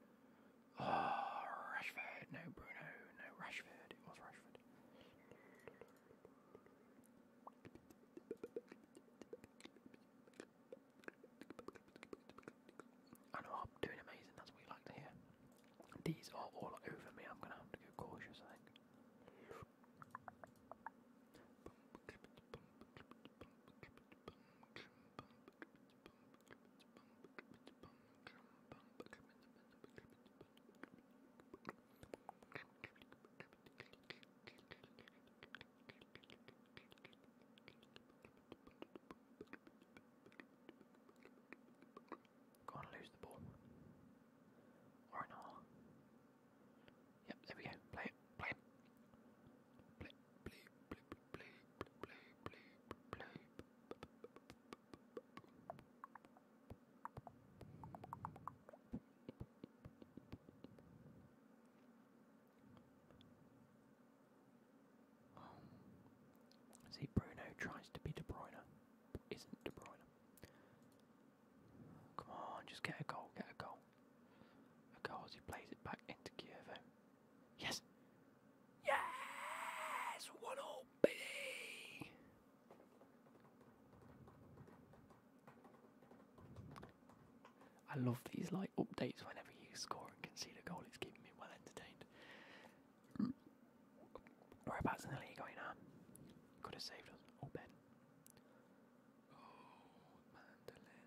I love these like updates whenever you score and concede a goal. It's keeping me well entertained. Whereabouts in the league are you now? Could have saved us. Oh, Ben. Oh, mandolin.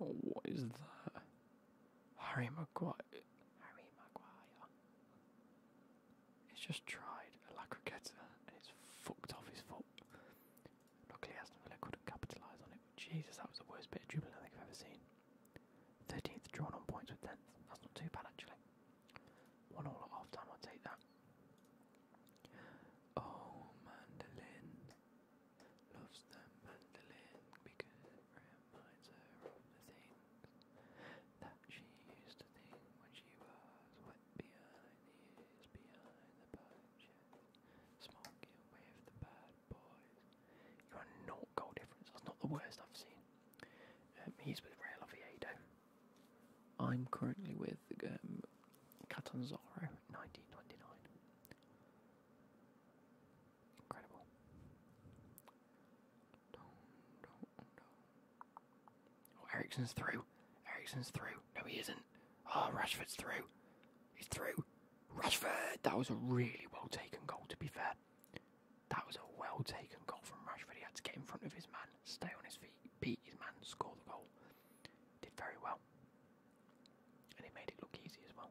Oh, what is that? Harry Maguire. Harry Maguire. He's just tried a La Croqueta and it's fucked off his foot. Luckily, Aston Villa couldn't capitalise on it. Jesus, that was the worst bit of dribbling I think I've ever seen. 13th drawn on points with 10th. That's not too bad, actually. One all at half time, I'll take that. Oh, mandolin. Loves the mandolin because it reminds her of the things that she used to think when she was wet behind the ears, behind the budget, smoking with the bad boys. You're a naught goal difference. That's not the worst I've seen. Um, he's with Real Oviedo. I'm currently with um, Catanzaro, 1929. Incredible. Oh, Eriksen's through. Eriksen's through. No, he isn't. Oh, Rashford's through. He's through. Rashford! That was a really well taken goal, to be fair. That was a well taken goal from Rashford. He had to get in front of his man, stay on his feet, beat his man, score the goal. Did very well. And he made it look easy as well.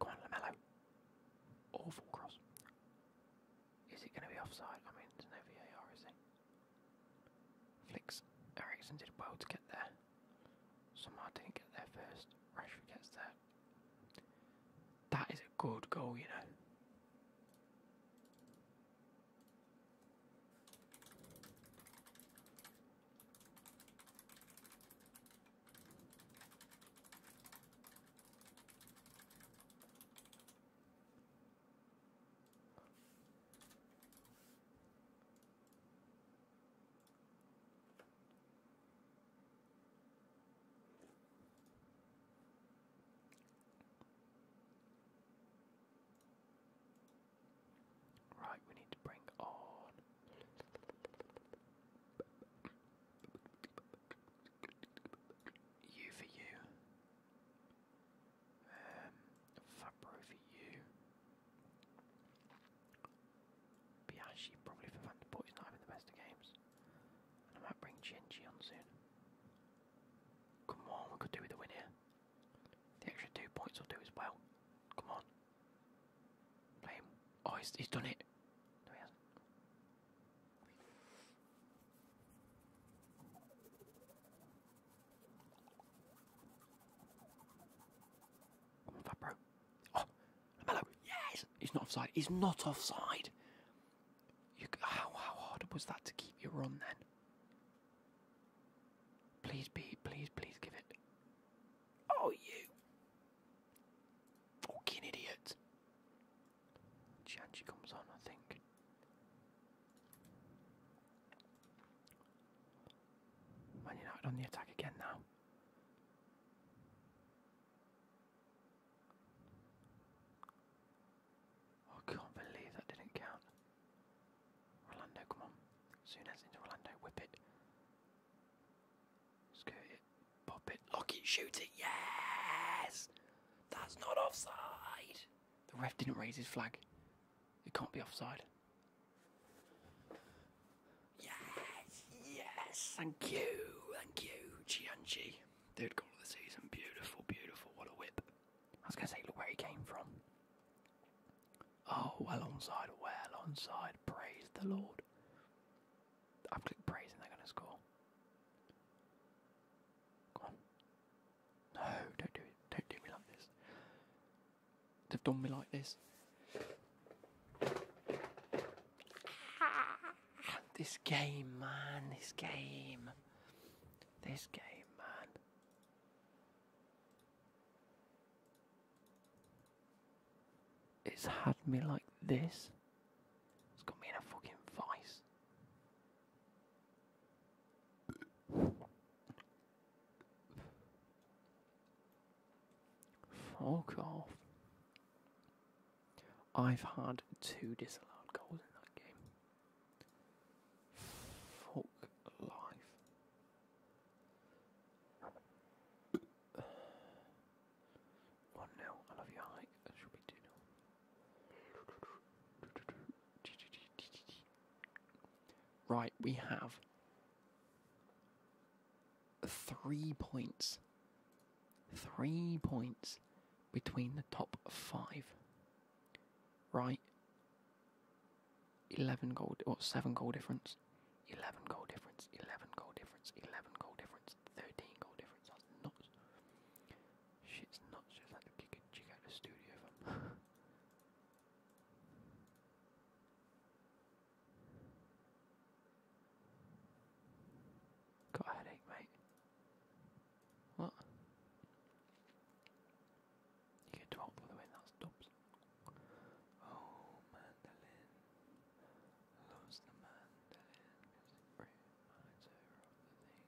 Come on, Iemmello. Awful cross. Is it going to be offside? I mean, there's no VAR, is there? Flicks. Eriksen did well to get there. Somehow didn't get there first. Rashford gets there. That is a good goal, you know. Right, we need to bring on. You for you. Um, Fabro for you. Biasci probably for Van der Poel. He's not having the best of games. And I might bring Genji on soon. Come on, we could do with a win here. The extra two points will do as well. Come on. Play him. Oh, he's, he's done it. No, he hasn't. Come on, Fabro. Oh, Iemmello. Yes! He's not offside. He's not offside. You, how, how hard was that to keep your run then? Please be, please, please give it. Oh, you fucking idiot. Cianci comes on, I think. Sounas into Orlando. Whip it. Skirt it. Pop it. Shoot it. Yes! That's not offside. The ref didn't raise his flag. It can't be offside. Yes! Yes! Thank you! Thank you, Cianci. Third goal of the season. Beautiful, beautiful. What a whip. I was going to say, look where he came from. Oh, well onside, well onside. Praise the Lord. I've clicked praise and they're going to score. Go on. No, Oh, don't do it. Don't do me like this. They've done me like this. [laughs] This game, man. This game. This game, man. It's had me like this. It's got me in a fucking vice. Fuck off. I've had two disallowed goals in that game. Fuck life. One nil. I love you, Alec. That should be two nil. Right, we have three points. Three points between the top five. Right. 11 goal, or 7 goal difference? 11 goal difference, 11 goal difference, 11 goal difference, 13 goal difference. That's nuts. Shit's nuts. Just had to kick a chick out of the studio. Fam. Got a headache, mate. What? You get 12 for the win, that's dubs. Oh, mandolin. Loves the mandolin because it reminds her of the thing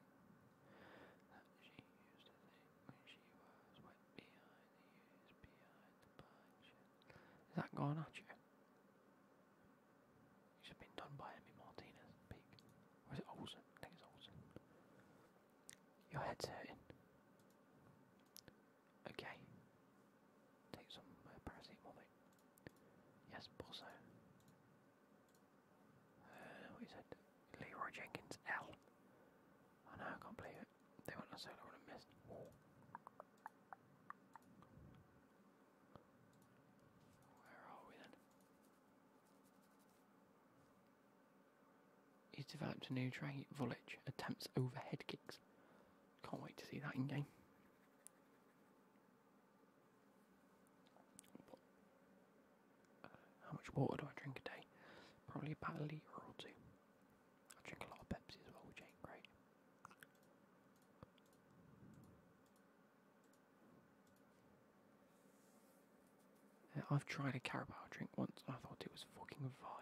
that she used to think when she was wet behind the ears, behind the punch. Gone at you? It's been done by Emi Martinez, peak. Or is it Olsen? I think it's Olsen. Your head's hurting. Okay. Take some uh, paracetamol, mate. Yes, Bosso. Uh, what he said? Leroy Jenkins, L. I know, I can't believe it. They went on solo and missed. Where are we then? He's developed a new trait. Vulic attempts overhead kicks. Can't wait to see that in game. How much water do I drink a day? Probably about a litre or two. I drink a lot of Pepsi as well, which ain't great. I've tried a Carabao drink once and I thought it was fucking vile.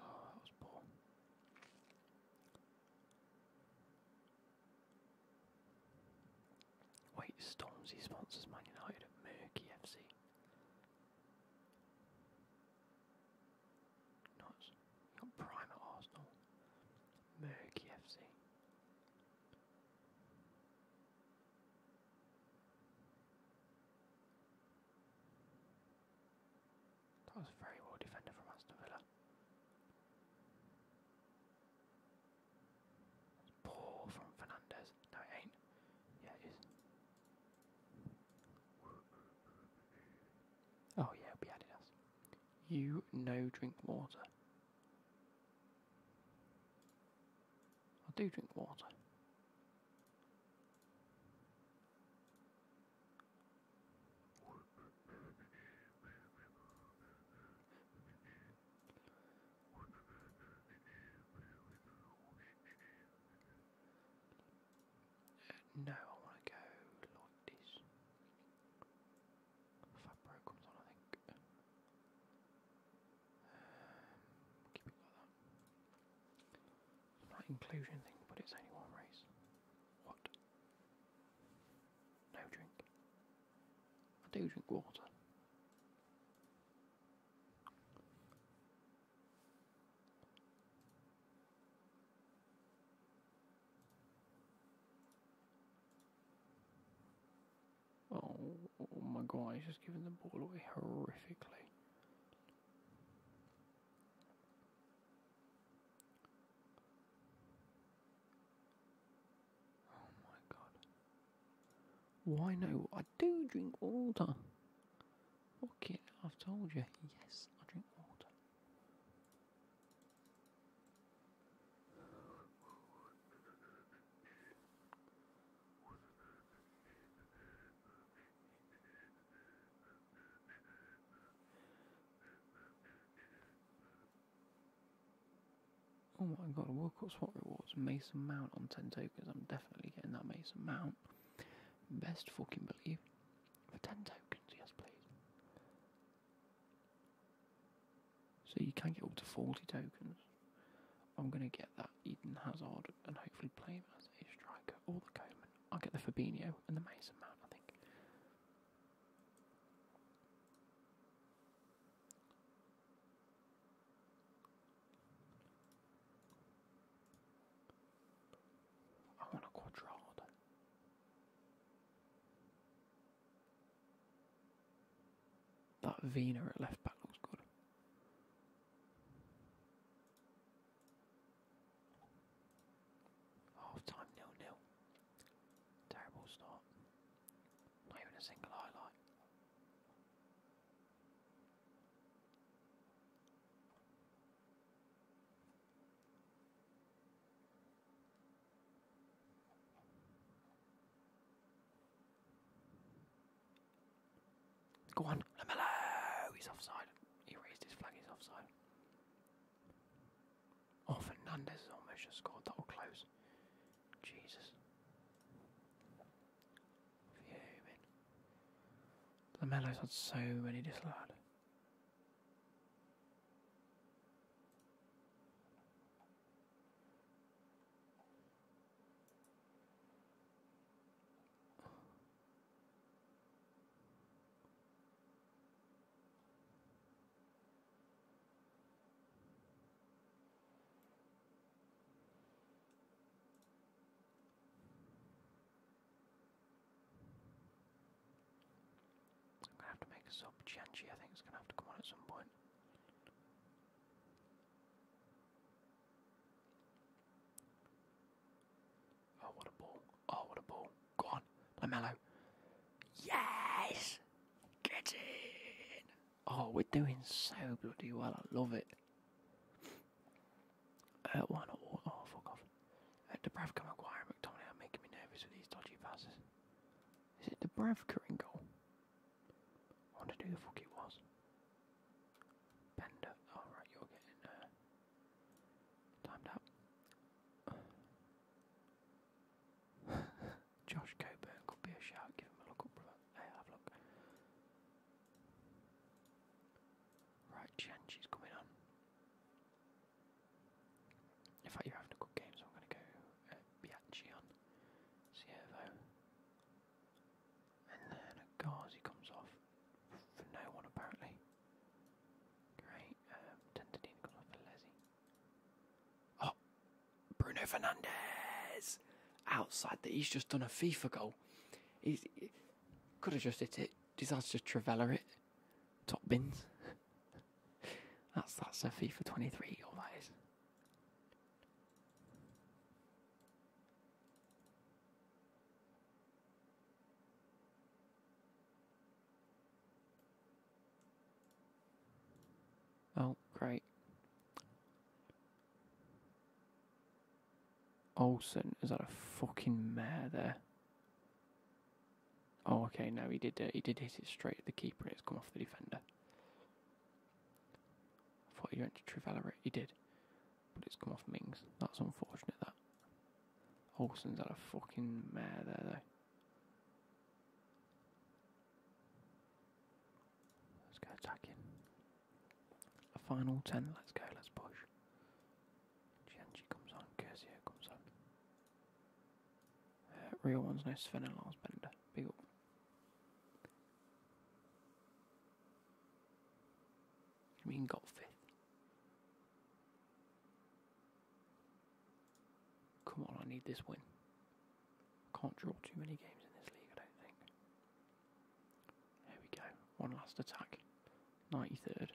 Oh, that was poor. Wait, Stormzy sponsors Man United at Merky FC. Nuts. You got Prime at Arsenal. Merky FC. That was very well defended from Aston Villa. It's poor from Fernandes. No, it ain't. Yeah, it is. Oh yeah, it'll be Adidas. You no drink water. I do drink water. No, I want to go like this. Fabro comes on, I think. Um, keep it like that. inclusion thing, but it's only one race. What? No drink. Oh, oh my god, he's just giving the ball away horrifically. Why no? I do drink water. Okay, I've told you. Yes, I drink water. Oh my god, World Cup Swap Rewards, Mason Mount on 10 tokens. I'm definitely getting that Mason Mount. Best fucking believe. For 10 tokens, yes please. So you can get up to 40 tokens. I'm going to get that Eden Hazard and hopefully play him as a striker or the Coleman. I'll get the Fabinho and the Mason Mount, I think. I want a Cuadrado. That Vina at left back looks good. Half time nil nil. Terrible start. Not even a single highlight. Go on! He's offside. He raised his flag, he's offside. Oh, Fernandes has almost just scored. That will close. Jesus. Fuming. Iemmello's had so many disallowed. Cianci, I think, is gonna have to come on at some point. Oh, what a ball! Oh, what a ball! Go on, Iemmello. Yes, get in. Oh, we're doing so bloody well. I love it. Uh, why not? Oh, fuck off. Uh, Dubravka, Maguire, McTominay are making me nervous with these dodgy passes. Is it Dubravka in goal? Wonder who the fuck it was. Bender. Oh, right, you're getting uh, timed out. Josh Coburn could be a shout. Give him a look up, brother. Hey, have a look. Right, Cianci's coming on. In fact, you're having a good game, so I'm going to go uh, Bianchi on. Ciervo. And then Gazi comes off for no one apparently. Great. Um, Tentardini comes off for Leslie. Oh, Bruno Fernandes outside that he's just done a FIFA goal. He's, he could have just hit it. Decides to trivela it. Top bins. [laughs] that's that's a FIFA 23 goal that is. Oh, great. Olsen is that a fucking mare there? Oh, okay. No, he did. Uh, he did hit it straight at the keeper, and it's come off the defender. I thought he went to trivela. He did, but it's come off Mings. That's unfortunate. That Olsen's had a fucking mare there, though. Let's go attacking. A final ten. Let's go. Let's push. Cianci comes on. Curcio comes Real ones, no Sven and Lars Bender. Big up. I mean, got fifth. Come on, I need this win. Can't draw too many games in this league, I don't think. There we go. One last attack. 93rd.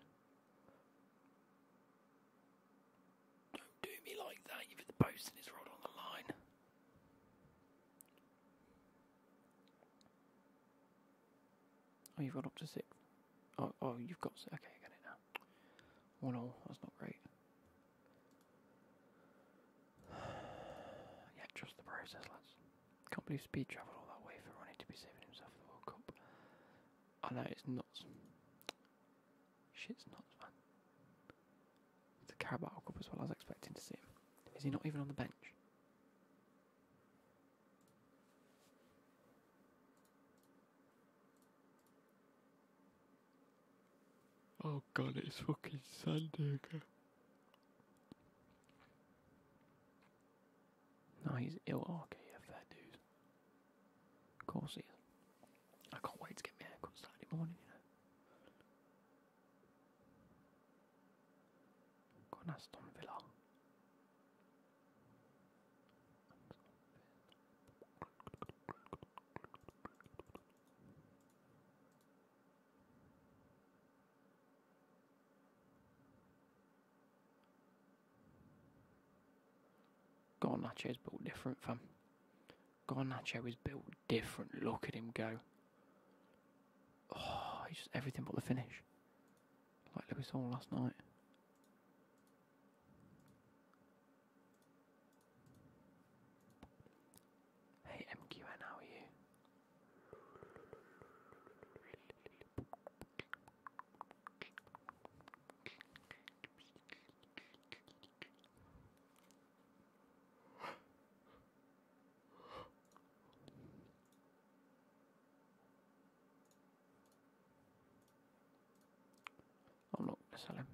Don't do me like that. You've the post and it's on the line. Oh, you've got up to six. Oh, oh, you've got. six. Okay, I get it now. One all. That's not great. [sighs] yeah, trust the process, lads. Can't believe speed travelled all that way for Ronnie to be saving himself the World Cup. I know it's nuts. Shit's nuts, man. It's the Carabao Cup as well. I was expecting to see him. Is he not even on the bench? Oh god, it's fucking Sandaker. No, he's ill. Oh, okay, yeah, fair dude. Of course he is. I can't wait to get my haircut Saturday morning, you know. Go on, Aston Villa. Garnacho is built different, fam. Garnacho is built different. Look at him go. Oh, he's just everything but the finish. Like Lewis Hall last night. Hey MQN, how are you? I'm not going to sell him.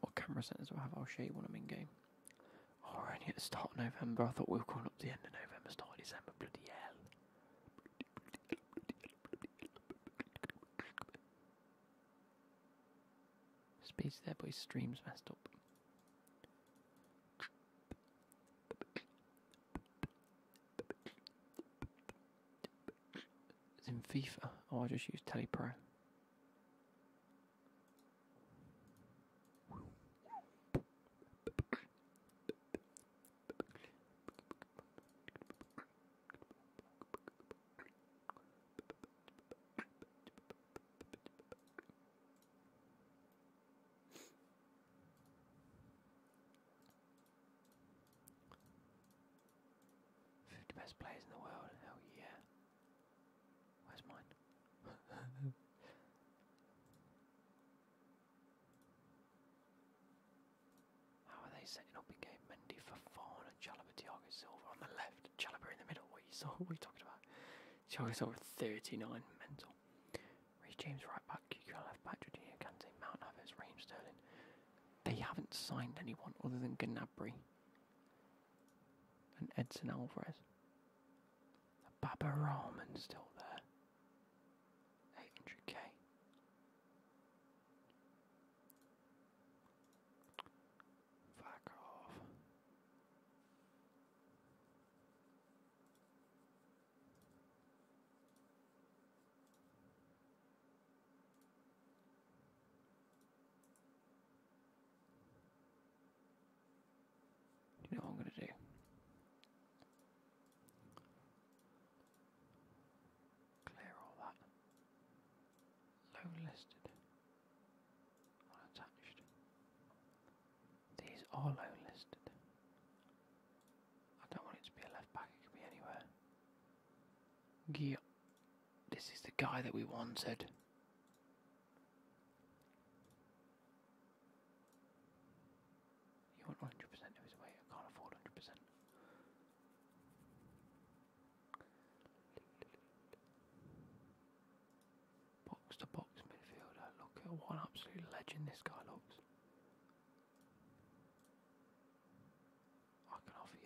What camera settings do I have? I'll show you when I'm in game. Oh, at the start of November. I thought we were going up to the end of November, start of December. Bloody hell. Speed's there, but his stream's messed up. It's in FIFA. Oh, I just use TelePro. Fifty best players in the world. Hell yeah. Where's mine? How are they setting up in game? Mendy, Fofana, Chalobah, Thiago Silva on the left, Chalobah in the middle. What are you, so, what are you talking about? Thiago Silva 39, mental. Reece James right back, QQ left back, Jorginho Kante, Mount Havertz, Raheem Sterling. They haven't signed anyone other than Gnabry and Edson Alvarez. Baba Rahman still there. 800k. Fuck off. You know what I'm going to do? Clear all that. Low listed. Unattached. These are low listed. I don't want it to be a left back, it could be anywhere. Guillaume. This is the guy that we wanted. You want 100% of his weight? I can't afford 100%. Box to box midfielder. Look at what an absolute legend this guy looks. I can offer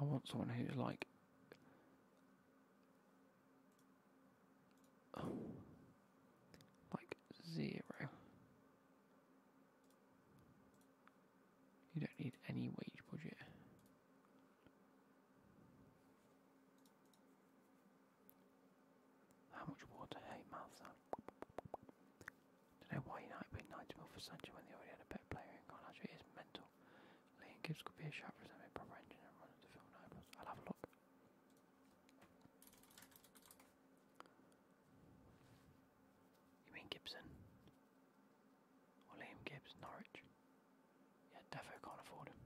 I want someone who's like. [sighs] like zero. You don't need any wage budget. How much water? Hey, sound. Don't know why United paid 90 mil for Sancho when they already had a better player in Garnacho. It is mental. Liam Gibbs could be a shot for own proper engine and run to Phil Nobles. I'll have a look. You mean Gibson? Or Liam Gibbs, Norwich? Yeah, Defo can't afford him.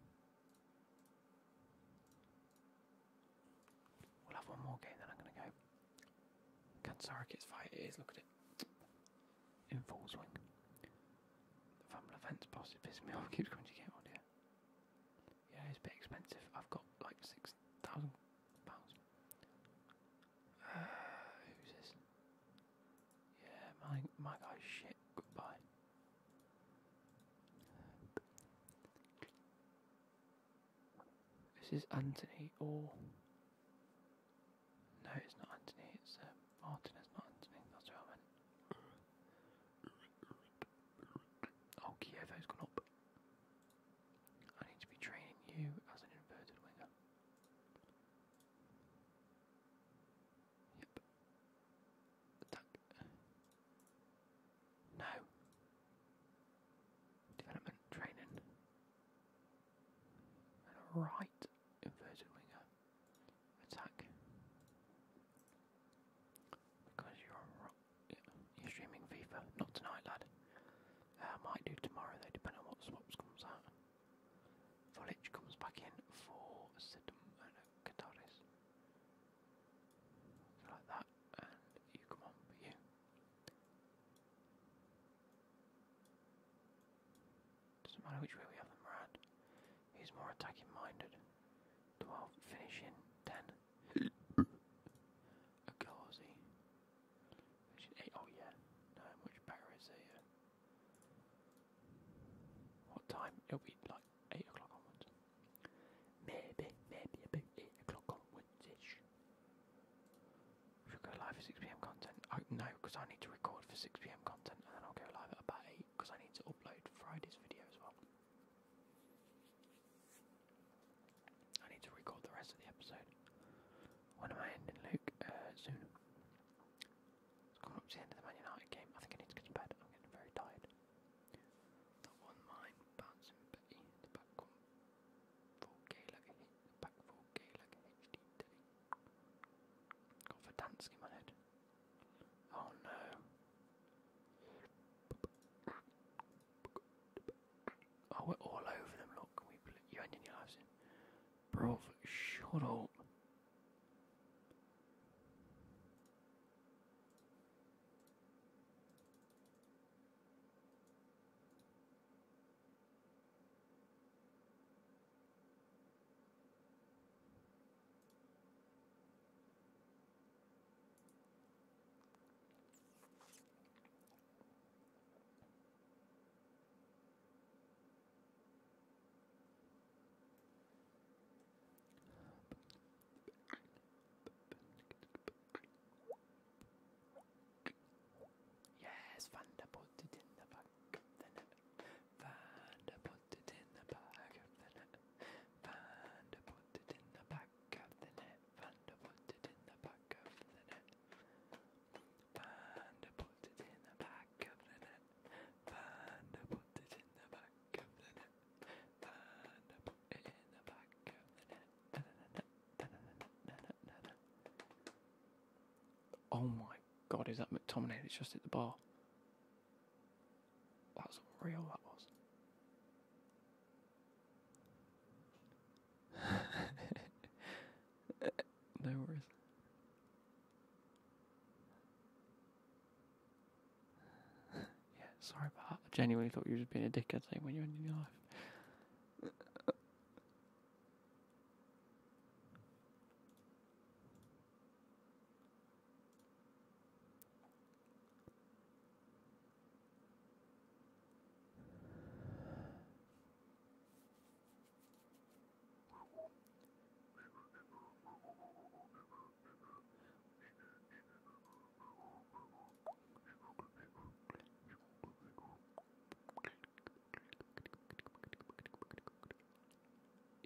We'll have one more game, then I'm going to go. Can Sarakis fight? It is, look at it. In full swing. The Family Fence boss is pissing me off. [laughs] Keeps coming to get on here. Yeah, it's a bit expensive. I've got like six thousand pounds. Uh, who's this? Yeah, my my guy's shit. Goodbye. This is Anthony or no, it's not Anthony. It's uh, Martin. It's not Anthony. That's who I meant. Oh, Kievo's gone up. I need to be training you as an inverted winger. Yep. Attack. No. Development training. And a right inverted winger. Attack. Because you're on ro- yeah, you're streaming FIFA. Not tonight, lad. Uh, I might do tomorrow though, depending on what swaps comes out. Foliage comes back in for Situm and Katseris. Like that, and you come on, but you. Doesn't matter which way we have them around. He's more attacking minded. 12 finishing, 10. Agazzi. Finishing 8. Oh, yeah. No, much better is a. Uh, what time? It'll be like 8 o'clock onwards. Maybe, maybe about 8 o'clock onwards ish. Should go live for 6pm content? I, no, because I need to record for 6pm content and then I'll go live at about 8 because I need to upload Friday's video as well. I need to record the rest of the episode. When am I ending, Luke? Uh, soon. It's coming up to the end of the Man United game. I think I need to get to bed. I'm getting very tired. That one mine bouncing Betty. The back come 4K like a hit. The back 4K like a HD telly. Got Verdansk in my head. Oh no. Oh, we're all over them. Look, we pl- you ending your lives in. Bro, shut up. Yes, Vanda put it in the back of the net. Vanda put it in the back of the net. Vanda put it in the back of the net. Vanda put it in the back of the net. Vanda put it in the back of the net. Vanda put it in the back of the net. Vanda put it in the back of the net. Oh my god, is that McTominay? It's just at the bar. That's real, that was. [laughs] no worries. yeah, sorry about that. I genuinely thought you were just being a dickhead when you're ending your life.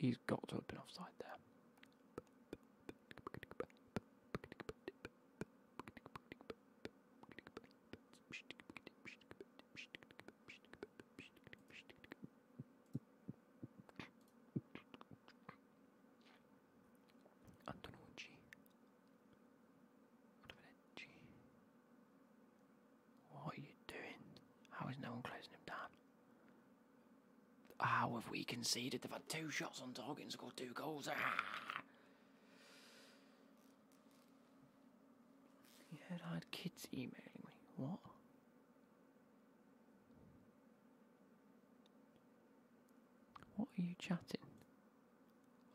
He's got to have been offside there. Antonucci. Arrivederci. What are you doing? How is no one closing him down? How have we conceded? They've had two shots on target and scored two goals. Ah! You heard I had kids emailing me. What? What are you chatting?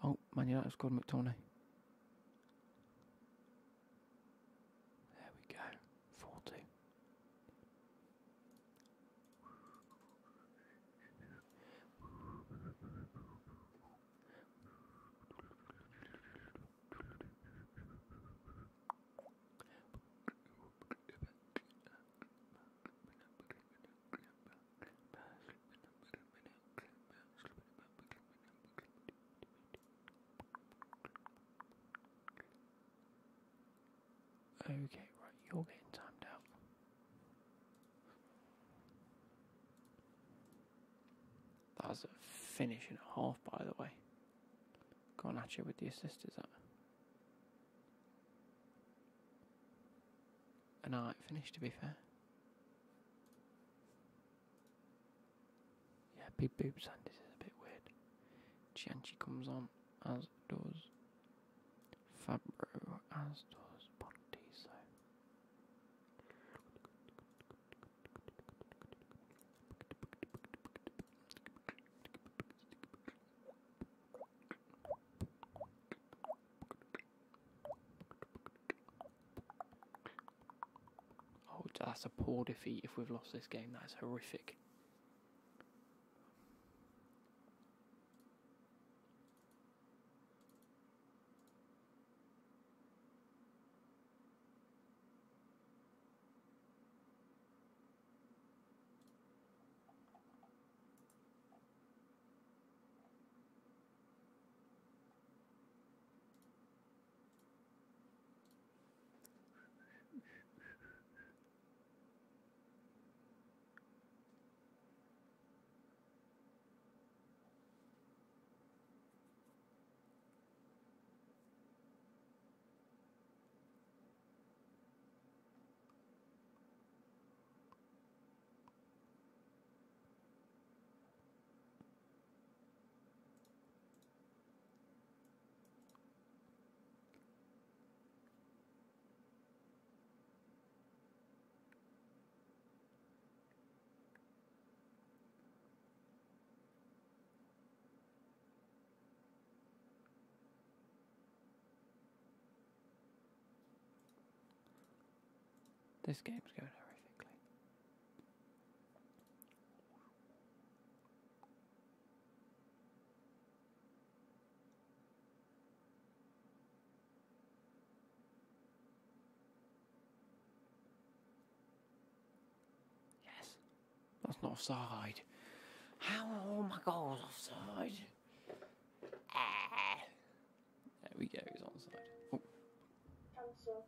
Oh, Man United scored McTominay. There we go. 4 2. Okay, right, you're getting timed out. That was a finish and a half, by the way. Gone at you with the assist, is that? An alright finish, to be fair. Yeah, big boob Sanders is a bit weird. Cianci comes on, as does Fabro, as does Pontisso. Oh, that's a poor defeat if we've lost this game. That is horrific. This game's going horrifically. Yes. That's not offside. How are all my goals offside? Ah. There we go, he's onside. Oh. Cancel.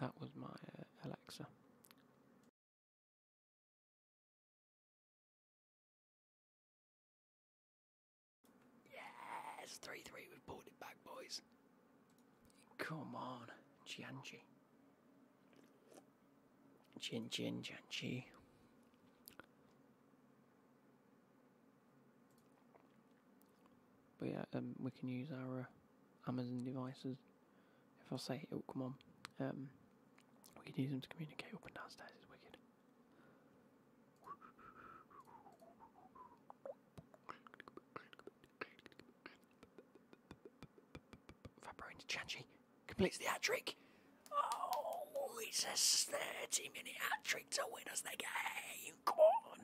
That was my uh, Alexa. Yes, 3 3. We've brought it back, boys. Come on, Cianci. Jin Jin Jianchi. But yeah, um, we can use our uh, Amazon devices. If I say it'll come on, um, we can use them to communicate up and downstairs. It's wicked. Completes the hat trick. Oh, it's a 30 minute hat trick to win us the game. Come on.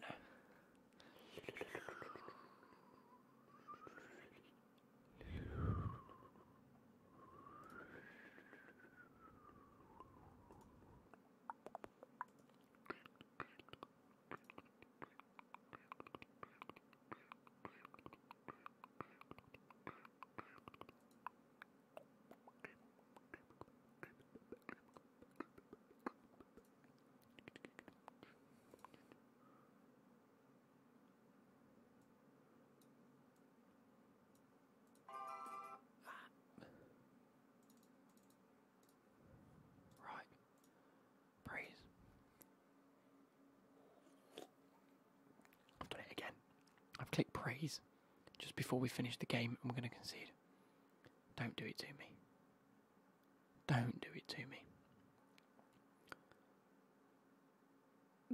Right. Praise. I've done it again. I've praise just before we finish the game and we're going to concede. Don't do it to me. Don't do it to me.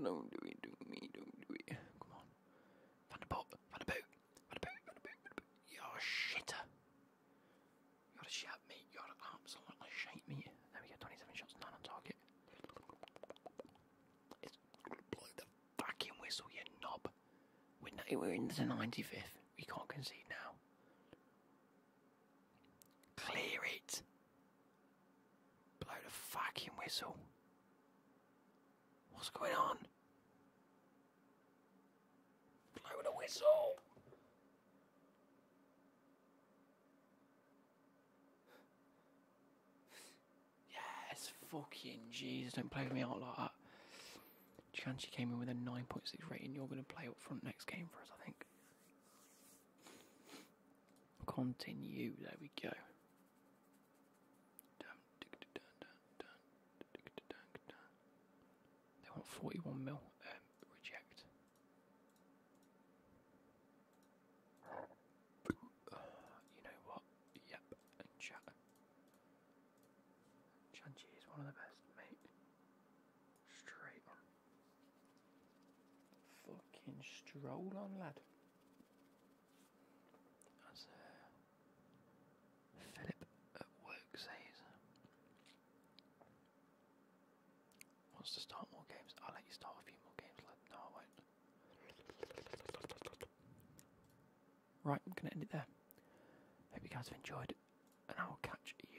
Don't do it to me. Don't do it. Come on. Van der Poel. Van der Poel. Van der Poel. Van der Poel. Van der Poel. You're a shitter. You're a shout me. You gotta absolutely shake me. There we go. 27 shots, 9 on target. It's blow the fucking whistle, you knob. We're, we're in the 95th. We can't concede now. Clear it. Blow the fucking whistle. What's going on? Blow the whistle. Yes, fucking jeez, don't play me out like that. Cianci came in with a 9.6 rating. You're going to play up front next game for us, I think. Continue, there we go. They want 41 mil. Um, reject. You know what? Yep, and chat. Cianci is one of the best, mate. Straight on. Stroll on, lad. As uh, Philip at work says, wants to start more games. I'll let you start a few more games, lad. No, I won't. Right, I'm going to end it there. Hope you guys have enjoyed, and I will catch you